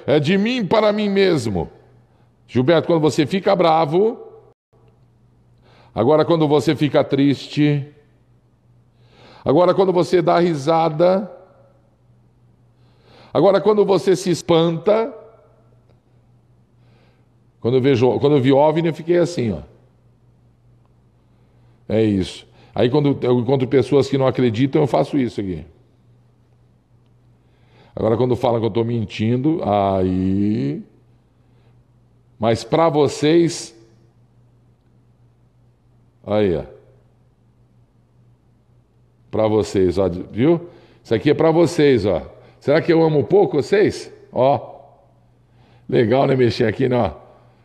é de mim para mim mesmo. Gilberto, quando você fica bravo, agora quando você fica triste, agora quando você dá risada, agora quando você se espanta, quando eu, vejo, quando eu vi OVNI, eu fiquei assim, ó. É isso. Aí quando eu encontro pessoas que não acreditam, eu faço isso aqui. Agora quando falam que eu estou mentindo, aí. Mas para vocês. Aí, ó. Para vocês, ó, viu? Isso aqui é para vocês, ó. Será que eu amo pouco vocês? Ó. Legal, né, mexer aqui, né?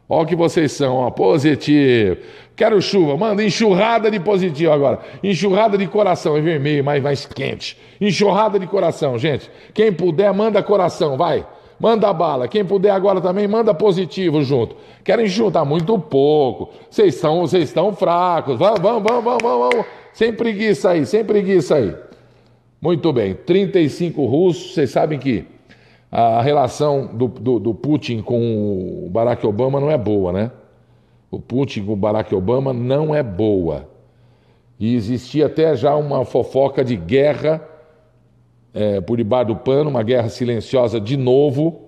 Olha o que vocês são, ó, positivo. Quero chuva, manda enxurrada de positivo agora. Enxurrada de coração, é vermelho, mais, mais quente. Enxurrada de coração, gente. Quem puder, manda coração, vai. Manda bala. Quem puder agora também, manda positivo junto. Quero enxutar muito pouco. Vocês estão, vocês estão fracos. Vamos, vamos, vamos, vamos, vamos. Sem preguiça aí, sem preguiça aí. Muito bem, 35 russos, vocês sabem que a relação do, do, do, Putin com o Barack Obama não é boa, né? O Putin com o Barack Obama não é boa. E existia até já uma fofoca de guerra é, por debaixo do pano, uma guerra silenciosa de novo,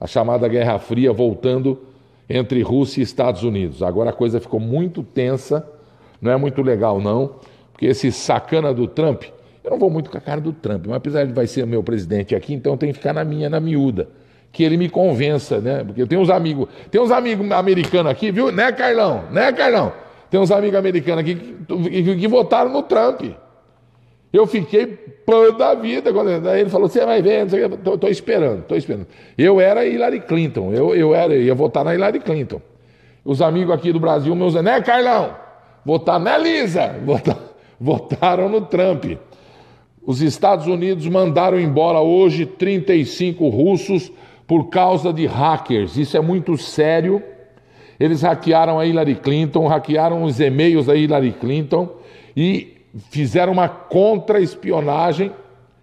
a chamada Guerra Fria voltando entre Rússia e Estados Unidos. Agora a coisa ficou muito tensa, não é muito legal não, porque esse sacana do Trump eu não vou muito com a cara do Trump, mas apesar de vai ser meu presidente aqui, então tem que ficar na minha, na miúda. Que ele me convença, né? Porque eu tenho uns amigos, tem uns amigos americanos aqui, viu? Né, Carlão? Né, Carlão? Tem uns amigos americanos aqui que, que, que votaram no Trump. Eu fiquei pano da vida. Quando ele falou: Você vai ver, estou esperando, estou esperando. Eu era Hillary Clinton, eu, eu era, ia votar na Hillary Clinton. Os amigos aqui do Brasil, meus, né, Carlão? Votar na Lisa, votar, votaram no Trump. Os Estados Unidos mandaram embora hoje 35 russos por causa de hackers. Isso é muito sério. Eles hackearam a Hillary Clinton, hackearam os e-mails da Hillary Clinton e fizeram uma contra-espionagem,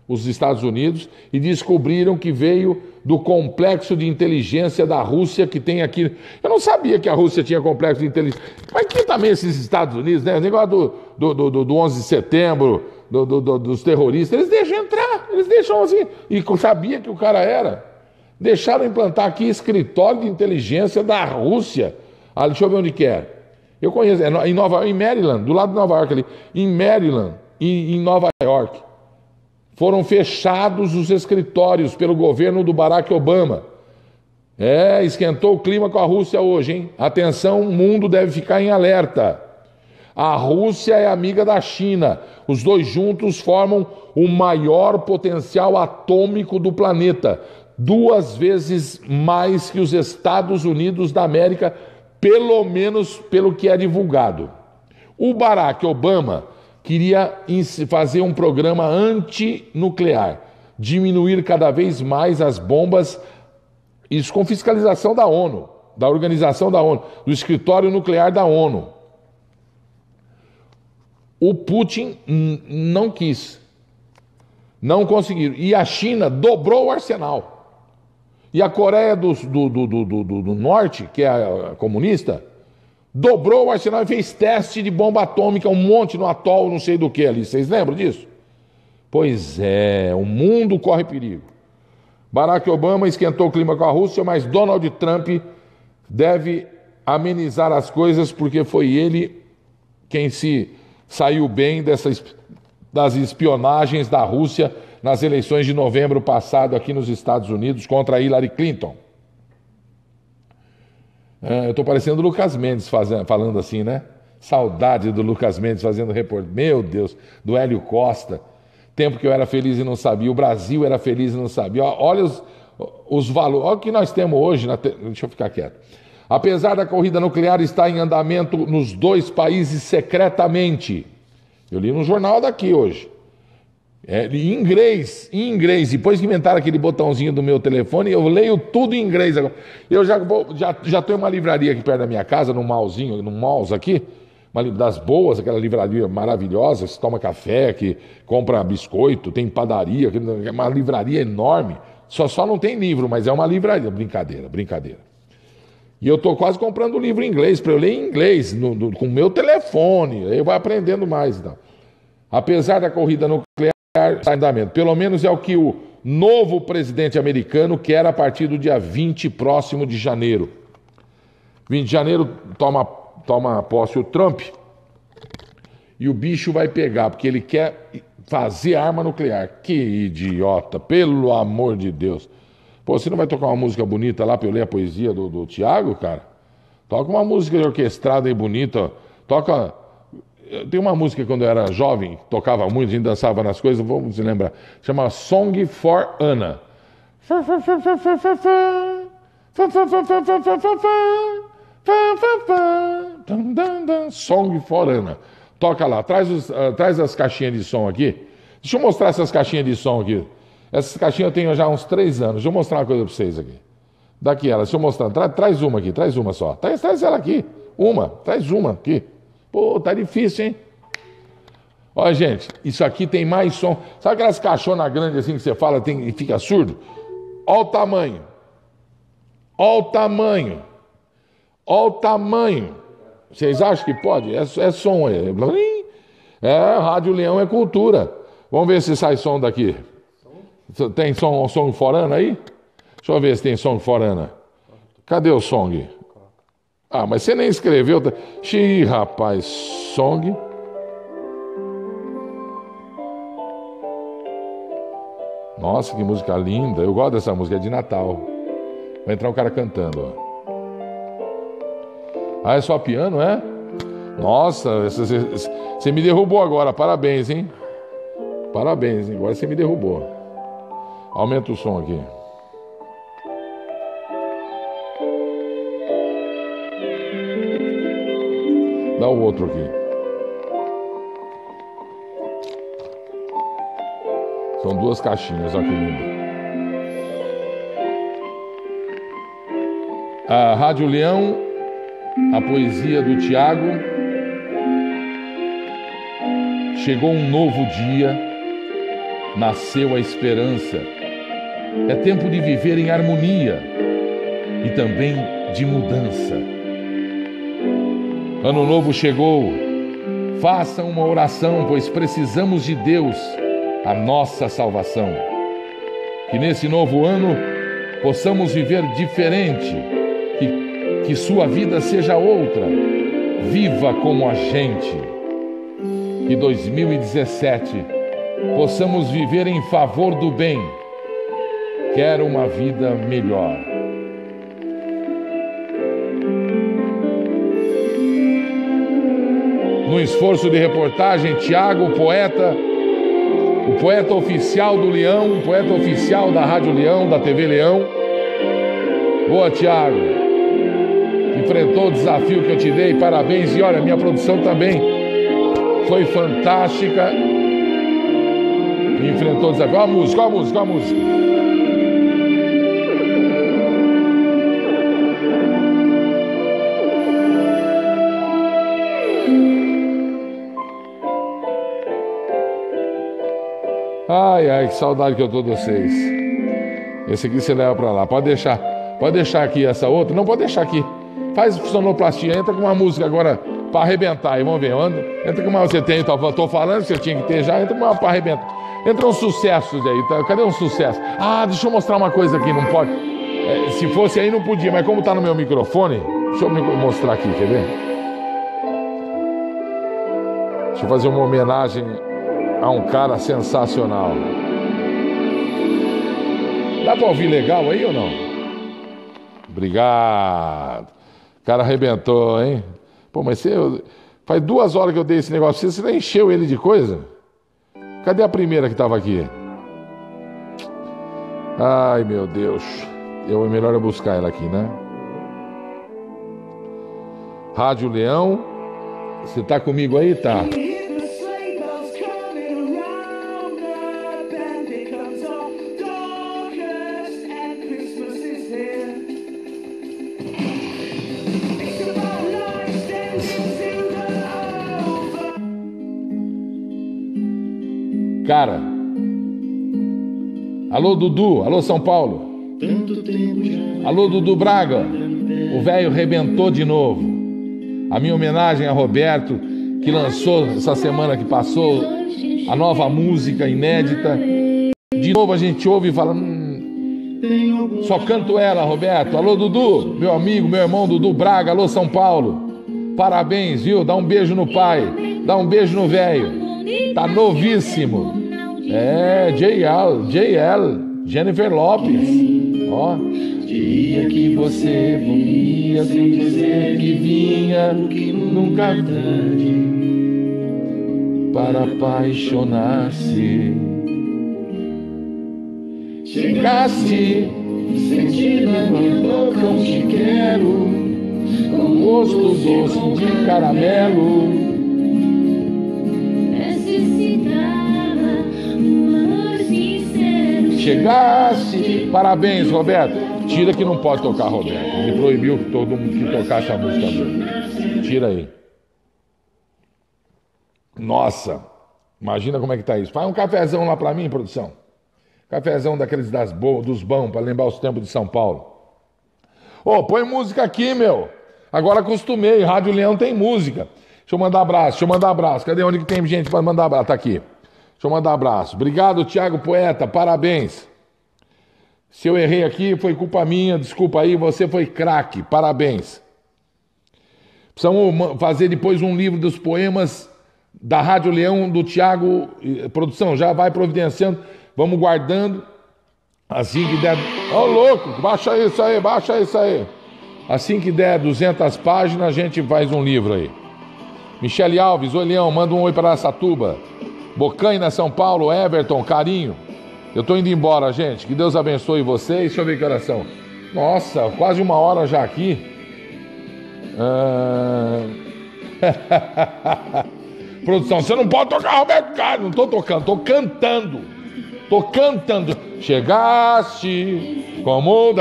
os Estados Unidos, e descobriram que veio do complexo de inteligência da Rússia que tem aqui. Eu não sabia que a Rússia tinha complexo de inteligência. Mas que também esses Estados Unidos, né? O negócio do, do, do, do 11 de setembro, do, do, dos terroristas, eles deixam entrar, eles deixam assim. E sabia que o cara era. Deixaram implantar aqui escritório de inteligência da Rússia. Ah, deixa eu ver onde que é. Eu conheço, é em Nova em Maryland, do lado de Nova York ali. Em Maryland e em Nova York. Foram fechados os escritórios pelo governo do Barack Obama. É, esquentou o clima com a Rússia hoje, hein? Atenção, o mundo deve ficar em alerta. A Rússia é amiga da China. Os dois juntos formam o maior potencial atômico do planeta, duas vezes mais que os Estados Unidos da América, pelo menos pelo que é divulgado. O Barack Obama queria fazer um programa antinuclear, diminuir cada vez mais as bombas, isso com fiscalização da ONU, da organização da ONU, do escritório nuclear da ONU. O Putin não quis. Não conseguiram. E a China dobrou o arsenal. E a Coreia do, do, do, do, Norte, que é a comunista, dobrou o arsenal e fez teste de bomba atômica, um monte no atol, não sei do que ali. Vocês lembram disso? Pois é, o mundo corre perigo. Barack Obama esquentou o clima com a Rússia, mas Donald Trump deve amenizar as coisas porque foi ele quem se saiu bem dessas, das espionagens da Rússia nas eleições de novembro passado aqui nos Estados Unidos contra Hillary Clinton. É, eu estou parecendo o Lucas Mendes fazendo, falando assim, né? Saudade do Lucas Mendes fazendo repórter. Meu Deus, do Hélio Costa. Tempo que eu era feliz e não sabia. O Brasil era feliz e não sabia. Olha os, os valores. Olha o que nós temos hoje. Te... Deixa eu ficar quieto. Apesar da corrida nuclear estar em andamento nos dois países secretamente. Eu li no jornal daqui hoje. É, em inglês, em inglês. Depois que inventaram aquele botãozinho do meu telefone, eu leio tudo em inglês agora. Eu já já, já tenho uma livraria aqui perto da minha casa, num malzinho, num mouse aqui, uma das boas, aquela livraria maravilhosa, você toma café, que compra biscoito, tem padaria, é uma livraria enorme. Só, só não tem livro, mas é uma livraria. Brincadeira, brincadeira. E eu estou quase comprando um livro em inglês, para eu ler em inglês, no, no, com o meu telefone. Aí eu vou aprendendo mais. Então. Apesar da corrida nuclear está em andamento. Pelo menos é o que o novo presidente americano quer a partir do dia 20 próximo de janeiro. 20 de janeiro toma, toma posse o Trump e o bicho vai pegar, porque ele quer fazer arma nuclear. Que idiota, pelo amor de Deus. Pô, você não vai tocar uma música bonita lá para eu ler a poesia do, do Tiago, cara? Toca uma música orquestrada e bonita. Toca tem uma música quando eu era jovem, tocava muito, a gente dançava nas coisas, vamos se lembrar. Chama Song for Anna. Song for Anna. Toca lá, traz, os, uh, traz as caixinhas de som aqui. Deixa eu mostrar essas caixinhas de som aqui. Essas caixinhas eu tenho já há uns três anos. Deixa eu mostrar uma coisa para vocês aqui. Daqui ela, deixa eu mostrar. Tra, traz uma aqui, traz uma só. Traz, traz ela aqui. Uma, traz uma aqui. Pô, tá difícil, hein? Olha, gente, isso aqui tem mais som. Sabe aquelas caixonas grandes assim que você fala tem, e fica surdo? Olha o tamanho. Olha o tamanho. Olha o tamanho. Vocês acham que pode? É, é som. É, é, Rádio Leão é cultura. Vamos ver se sai som daqui. Tem som, som forana aí? Deixa eu ver se tem som forana. Cadê o som? Ah, mas você nem escreveu. Xiii, rapaz, song. Nossa, que música linda. Eu gosto dessa música, é de Natal. Vai entrar um cara cantando. Ó. Ah, é só piano, é? Nossa, você me derrubou agora, parabéns, hein? Parabéns, hein? agora você me derrubou. Aumenta o som aqui. Dá o outro aqui. São duas caixinhas, olha que lindo. A Rádio Leão, a poesia do Tiago. Chegou um novo dia, nasceu a esperança. É tempo de viver em harmonia e também de mudança. Ano novo chegou. Faça uma oração, pois precisamos de Deus, a nossa salvação. Que nesse novo ano possamos viver diferente, que, que sua vida seja outra. Viva como a gente. Que 2017 possamos viver em favor do bem. Quero uma vida melhor. No esforço de reportagem, Tiago, o poeta, o poeta oficial do Leão, o poeta oficial da Rádio Leão, da TV Leão. Boa, Tiago. Enfrentou o desafio que eu te dei, parabéns. E olha, minha produção também foi fantástica. Enfrentou o desafio. Olha a música, olha a música, olha a música. Ai, ai, que saudade que eu tô de vocês. Esse aqui você leva para lá. Pode deixar. Pode deixar aqui essa outra. Não pode deixar aqui. Faz sonoplastia. Entra com uma música agora para arrebentar aí. Vamos ver. Entra com uma. Você tem, tô, tô falando que você tinha que ter já. Entra com uma para arrebentar. Entra uns sucessos aí. Tá? Cadê um sucesso? Ah, deixa eu mostrar uma coisa aqui. Não pode. É, se fosse aí não podia, mas como tá no meu microfone, deixa eu mostrar aqui, quer ver? Deixa eu fazer uma homenagem a um cara sensacional. Dá para ouvir legal aí ou não? Obrigado. O cara arrebentou, hein? Pô, mas você. Faz duas horas que eu dei esse negócio. Você encheu ele de coisa? Cadê a primeira que estava aqui? Ai, meu Deus. Eu, é melhor eu buscar ela aqui, né? Rádio Leão. Você tá comigo aí? Tá. Cara. Alô, Dudu. Alô, São Paulo. Alô, Dudu Braga. O velho rebentou de novo. A minha homenagem a Roberto, que lançou essa semana que passou a nova música inédita. De novo a gente ouve e fala. Hum, só canto ela, Roberto. Alô, Dudu, meu amigo, meu irmão Dudu Braga. Alô, São Paulo. Parabéns, viu? Dá um beijo no pai. Dá um beijo no velho. Tá novíssimo. É, JL, JL, Jennifer Lopes. Ó. Dia que você vomia sem dizer que vinha, nunca tarde para apaixonar-se. Chegaste, sentindo a minha boca, um te quero, com gosto doce de caramelo. Chegasse. Parabéns, Roberto. Tira que não pode tocar, Roberto. Me proibiu que todo mundo que tocasse a música dele. Tira aí. Nossa, imagina como é que tá isso. Faz um cafezão lá para mim, produção. Cafezão daqueles das bo dos bons, para lembrar os tempos de São Paulo. Ô, oh, põe música aqui, meu. Agora acostumei, Rádio Leão tem música. Deixa eu mandar abraço, deixa eu mandar abraço. Cadê onde que tem gente para mandar abraço? Tá aqui. Deixa eu mandar abraço. Obrigado, Tiago Poeta, parabéns. Se eu errei aqui, foi culpa minha, desculpa aí, você foi craque, parabéns. Precisamos fazer depois um livro dos poemas da Rádio Leão, do Tiago. Produção, já vai providenciando, vamos guardando. Assim que der. Ô oh, louco, baixa isso aí, baixa isso aí. Assim que der 200 páginas, a gente faz um livro aí. Michele Alves, oi Leão, manda um oi para Satuba. Bocaina, São Paulo, Everton, carinho. Eu tô indo embora, gente. Que Deus abençoe vocês. Deixa eu ver que oração. Nossa, quase uma hora já aqui. Ah... Produção, você não pode tocar Roberto Carlos. Não tô tocando, tô cantando. Tô cantando. Chegaste como.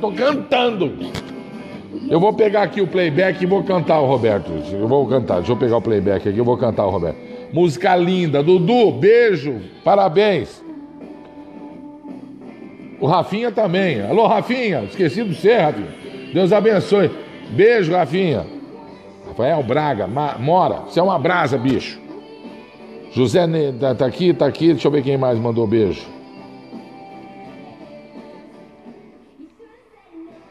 Tô cantando. Eu vou pegar aqui o playback e vou cantar o Roberto. Eu vou cantar. Deixa eu pegar o playback aqui e vou cantar o Roberto. Música linda. Dudu, beijo. Parabéns. O Rafinha também. Alô, Rafinha. Esqueci de você, Rafinha. Deus abençoe. Beijo, Rafinha. Rafael Braga, mora. Você é uma brasa, bicho. José tá, tá aqui, tá aqui. Deixa eu ver quem mais mandou beijo.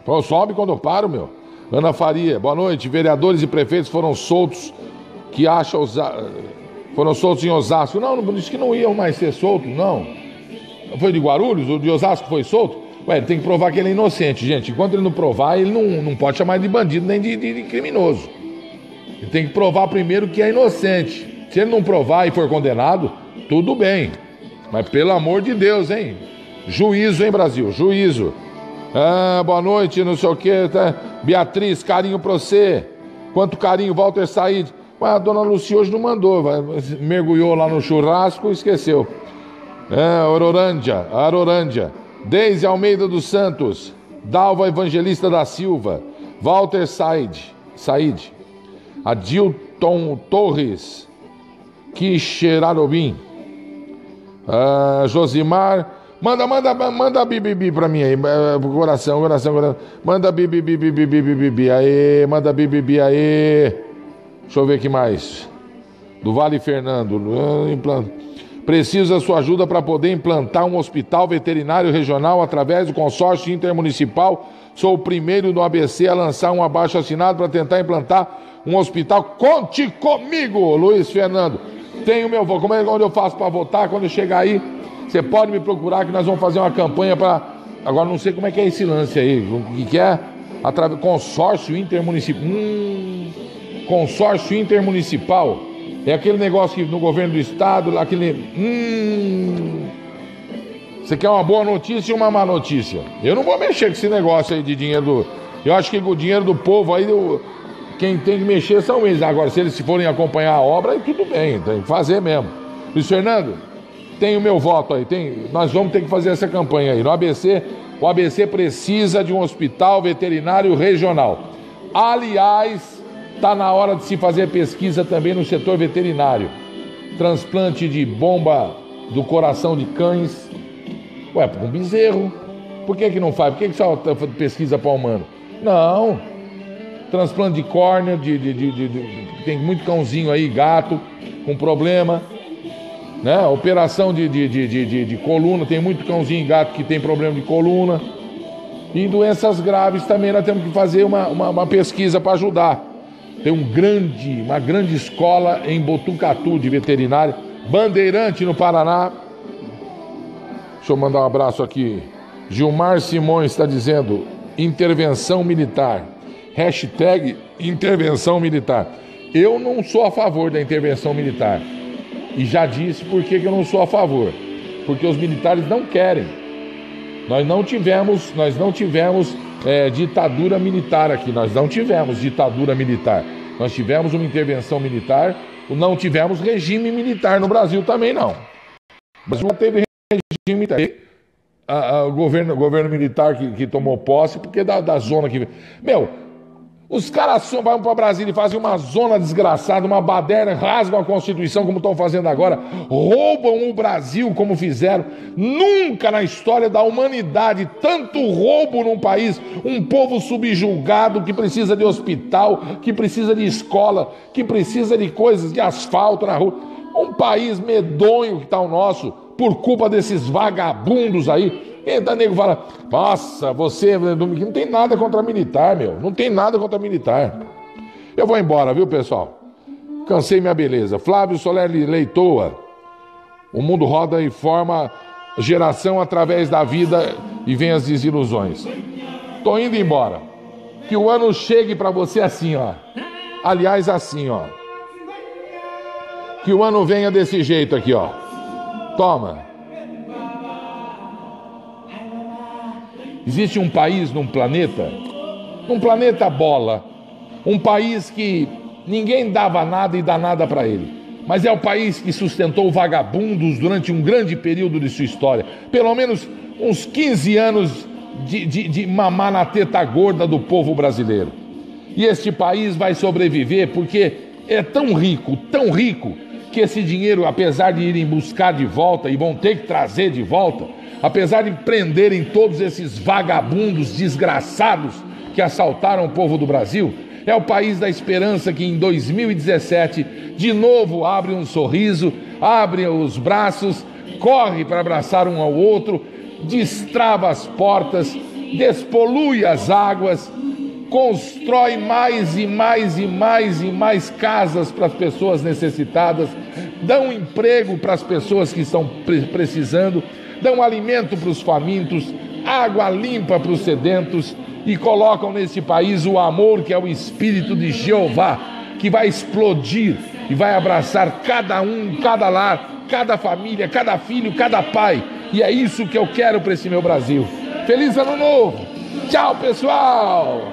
Pô, sobe quando eu paro, meu. Ana Faria, boa noite. Vereadores e prefeitos foram soltos que acham foram soltos em Osasco. Não, não disse que não iam mais ser soltos, não. Foi de Guarulhos? O de Osasco foi solto? Ué, ele tem que provar que ele é inocente, gente. Enquanto ele não provar, ele não, não pode chamar de bandido nem de, de, de criminoso. Ele tem que provar primeiro que é inocente. Se ele não provar e for condenado, tudo bem. Mas pelo amor de Deus, hein? Juízo, hein, Brasil? Juízo. Ah, boa noite, não sei o que. Tá? Beatriz, carinho pra você. Quanto carinho, Walter Said. Mas a dona Lucia hoje não mandou. Mergulhou lá no churrasco e esqueceu. É, Arorândia, Arorândia. Deise Almeida dos Santos. Dalva Evangelista da Silva. Walter Said. Said. Adilton Torres. Quixerarobim. Ah, Josimar. Manda, manda, manda bibibi pra mim aí. Eh, coração, coração, coração. Manda bibibi, bibibi, bibibi. Aê, manda bibibi, aê. Deixa eu ver aqui mais. Do Vale Fernando. Preciso da sua ajuda para poder implantar um hospital veterinário regional através do consórcio intermunicipal. Sou o primeiro no ABC a lançar um abaixo assinado para tentar implantar um hospital. Conte comigo, Luiz Fernando. Tenho meu voto. Como é onde eu faço para votar? Quando chegar aí, você pode me procurar que nós vamos fazer uma campanha para. Agora não sei como é que é esse lance aí. O que é? Através consórcio intermunicipal. Hum, consórcio intermunicipal. É aquele negócio que no governo do estado, aquele. Hum, você quer uma boa notícia e uma má notícia? Eu não vou mexer com esse negócio aí de dinheiro do. Eu acho que o dinheiro do povo aí, quem tem que mexer são eles. Agora, se eles forem acompanhar a obra, aí tudo bem, tem que fazer mesmo. Luiz Fernando, tem o meu voto aí, tem, nós vamos ter que fazer essa campanha aí. No ABC, o ABC precisa de um hospital veterinário regional. Aliás, está na hora de se fazer pesquisa também no setor veterinário. Transplante de bomba do coração de cães. Ué, para um bezerro. Por que, que não faz? Por que, que só pesquisa para humano? Não. Transplante de córnea, de, de, de, de, tem muito cãozinho aí, gato, com problema né? Operação de, de, de, de, de coluna, tem muito cãozinho e gato que tem problema de coluna. E doenças graves também nós temos que fazer uma, uma, uma pesquisa para ajudar. Tem um grande, uma grande escola em Botucatu de veterinária, Bandeirante no Paraná. Deixa eu mandar um abraço aqui. Gilmar Simões está dizendo intervenção militar. Hashtag intervenção militar. Eu não sou a favor da intervenção militar. E já disse por que eu não sou a favor. Porque os militares não querem. Nós não tivemos, nós não tivemos é, ditadura militar aqui. Nós não tivemos ditadura militar. Nós tivemos uma intervenção militar. Não tivemos regime militar no Brasil também não. Mas não teve regime militar. o governo, governo militar que, que tomou posse, porque da, da zona que. Meu, os caras vão para Brasília e fazem uma zona desgraçada, uma baderna, rasgam a Constituição, como estão fazendo agora, roubam o Brasil, como fizeram. Nunca na história da humanidade, tanto roubo num país, um povo subjulgado que precisa de hospital, que precisa de escola, que precisa de coisas, de asfalto na rua. Um país medonho que está o nosso, por culpa desses vagabundos aí, Entra nego fala, nossa, você não tem nada contra militar, meu. Não tem nada contra militar. Eu vou embora, viu, pessoal? Cansei minha beleza. Flávio Soler Leitoa. O mundo roda e forma geração através da vida e vem as desilusões. Tô indo embora. Que o ano chegue para você assim, ó. Aliás, assim, ó. que o ano venha desse jeito aqui, ó. Toma. Existe um país num planeta, um planeta bola, um país que ninguém dava nada e dá nada para ele. Mas é o país que sustentou vagabundos durante um grande período de sua história. Pelo menos uns 15 anos de, de, de mamar na teta gorda do povo brasileiro. E este país vai sobreviver porque é tão rico, tão rico, que esse dinheiro, apesar de irem buscar de volta e vão ter que trazer de volta, apesar de prenderem todos esses vagabundos desgraçados que assaltaram o povo do Brasil, é o país da esperança que em 2017 de novo abre um sorriso, abre os braços, corre para abraçar um ao outro, destrava as portas, despolui as águas, constrói mais e mais e mais e mais casas para as pessoas necessitadas, dão emprego para as pessoas que estão precisando dão alimento para os famintos, água limpa para os sedentos e colocam nesse país o amor que é o Espírito de Jeová, que vai explodir e vai abraçar cada um, cada lar, cada família, cada filho, cada pai. E é isso que eu quero para esse meu Brasil. Feliz Ano Novo! Tchau, pessoal!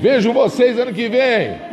Vejo vocês ano que vem.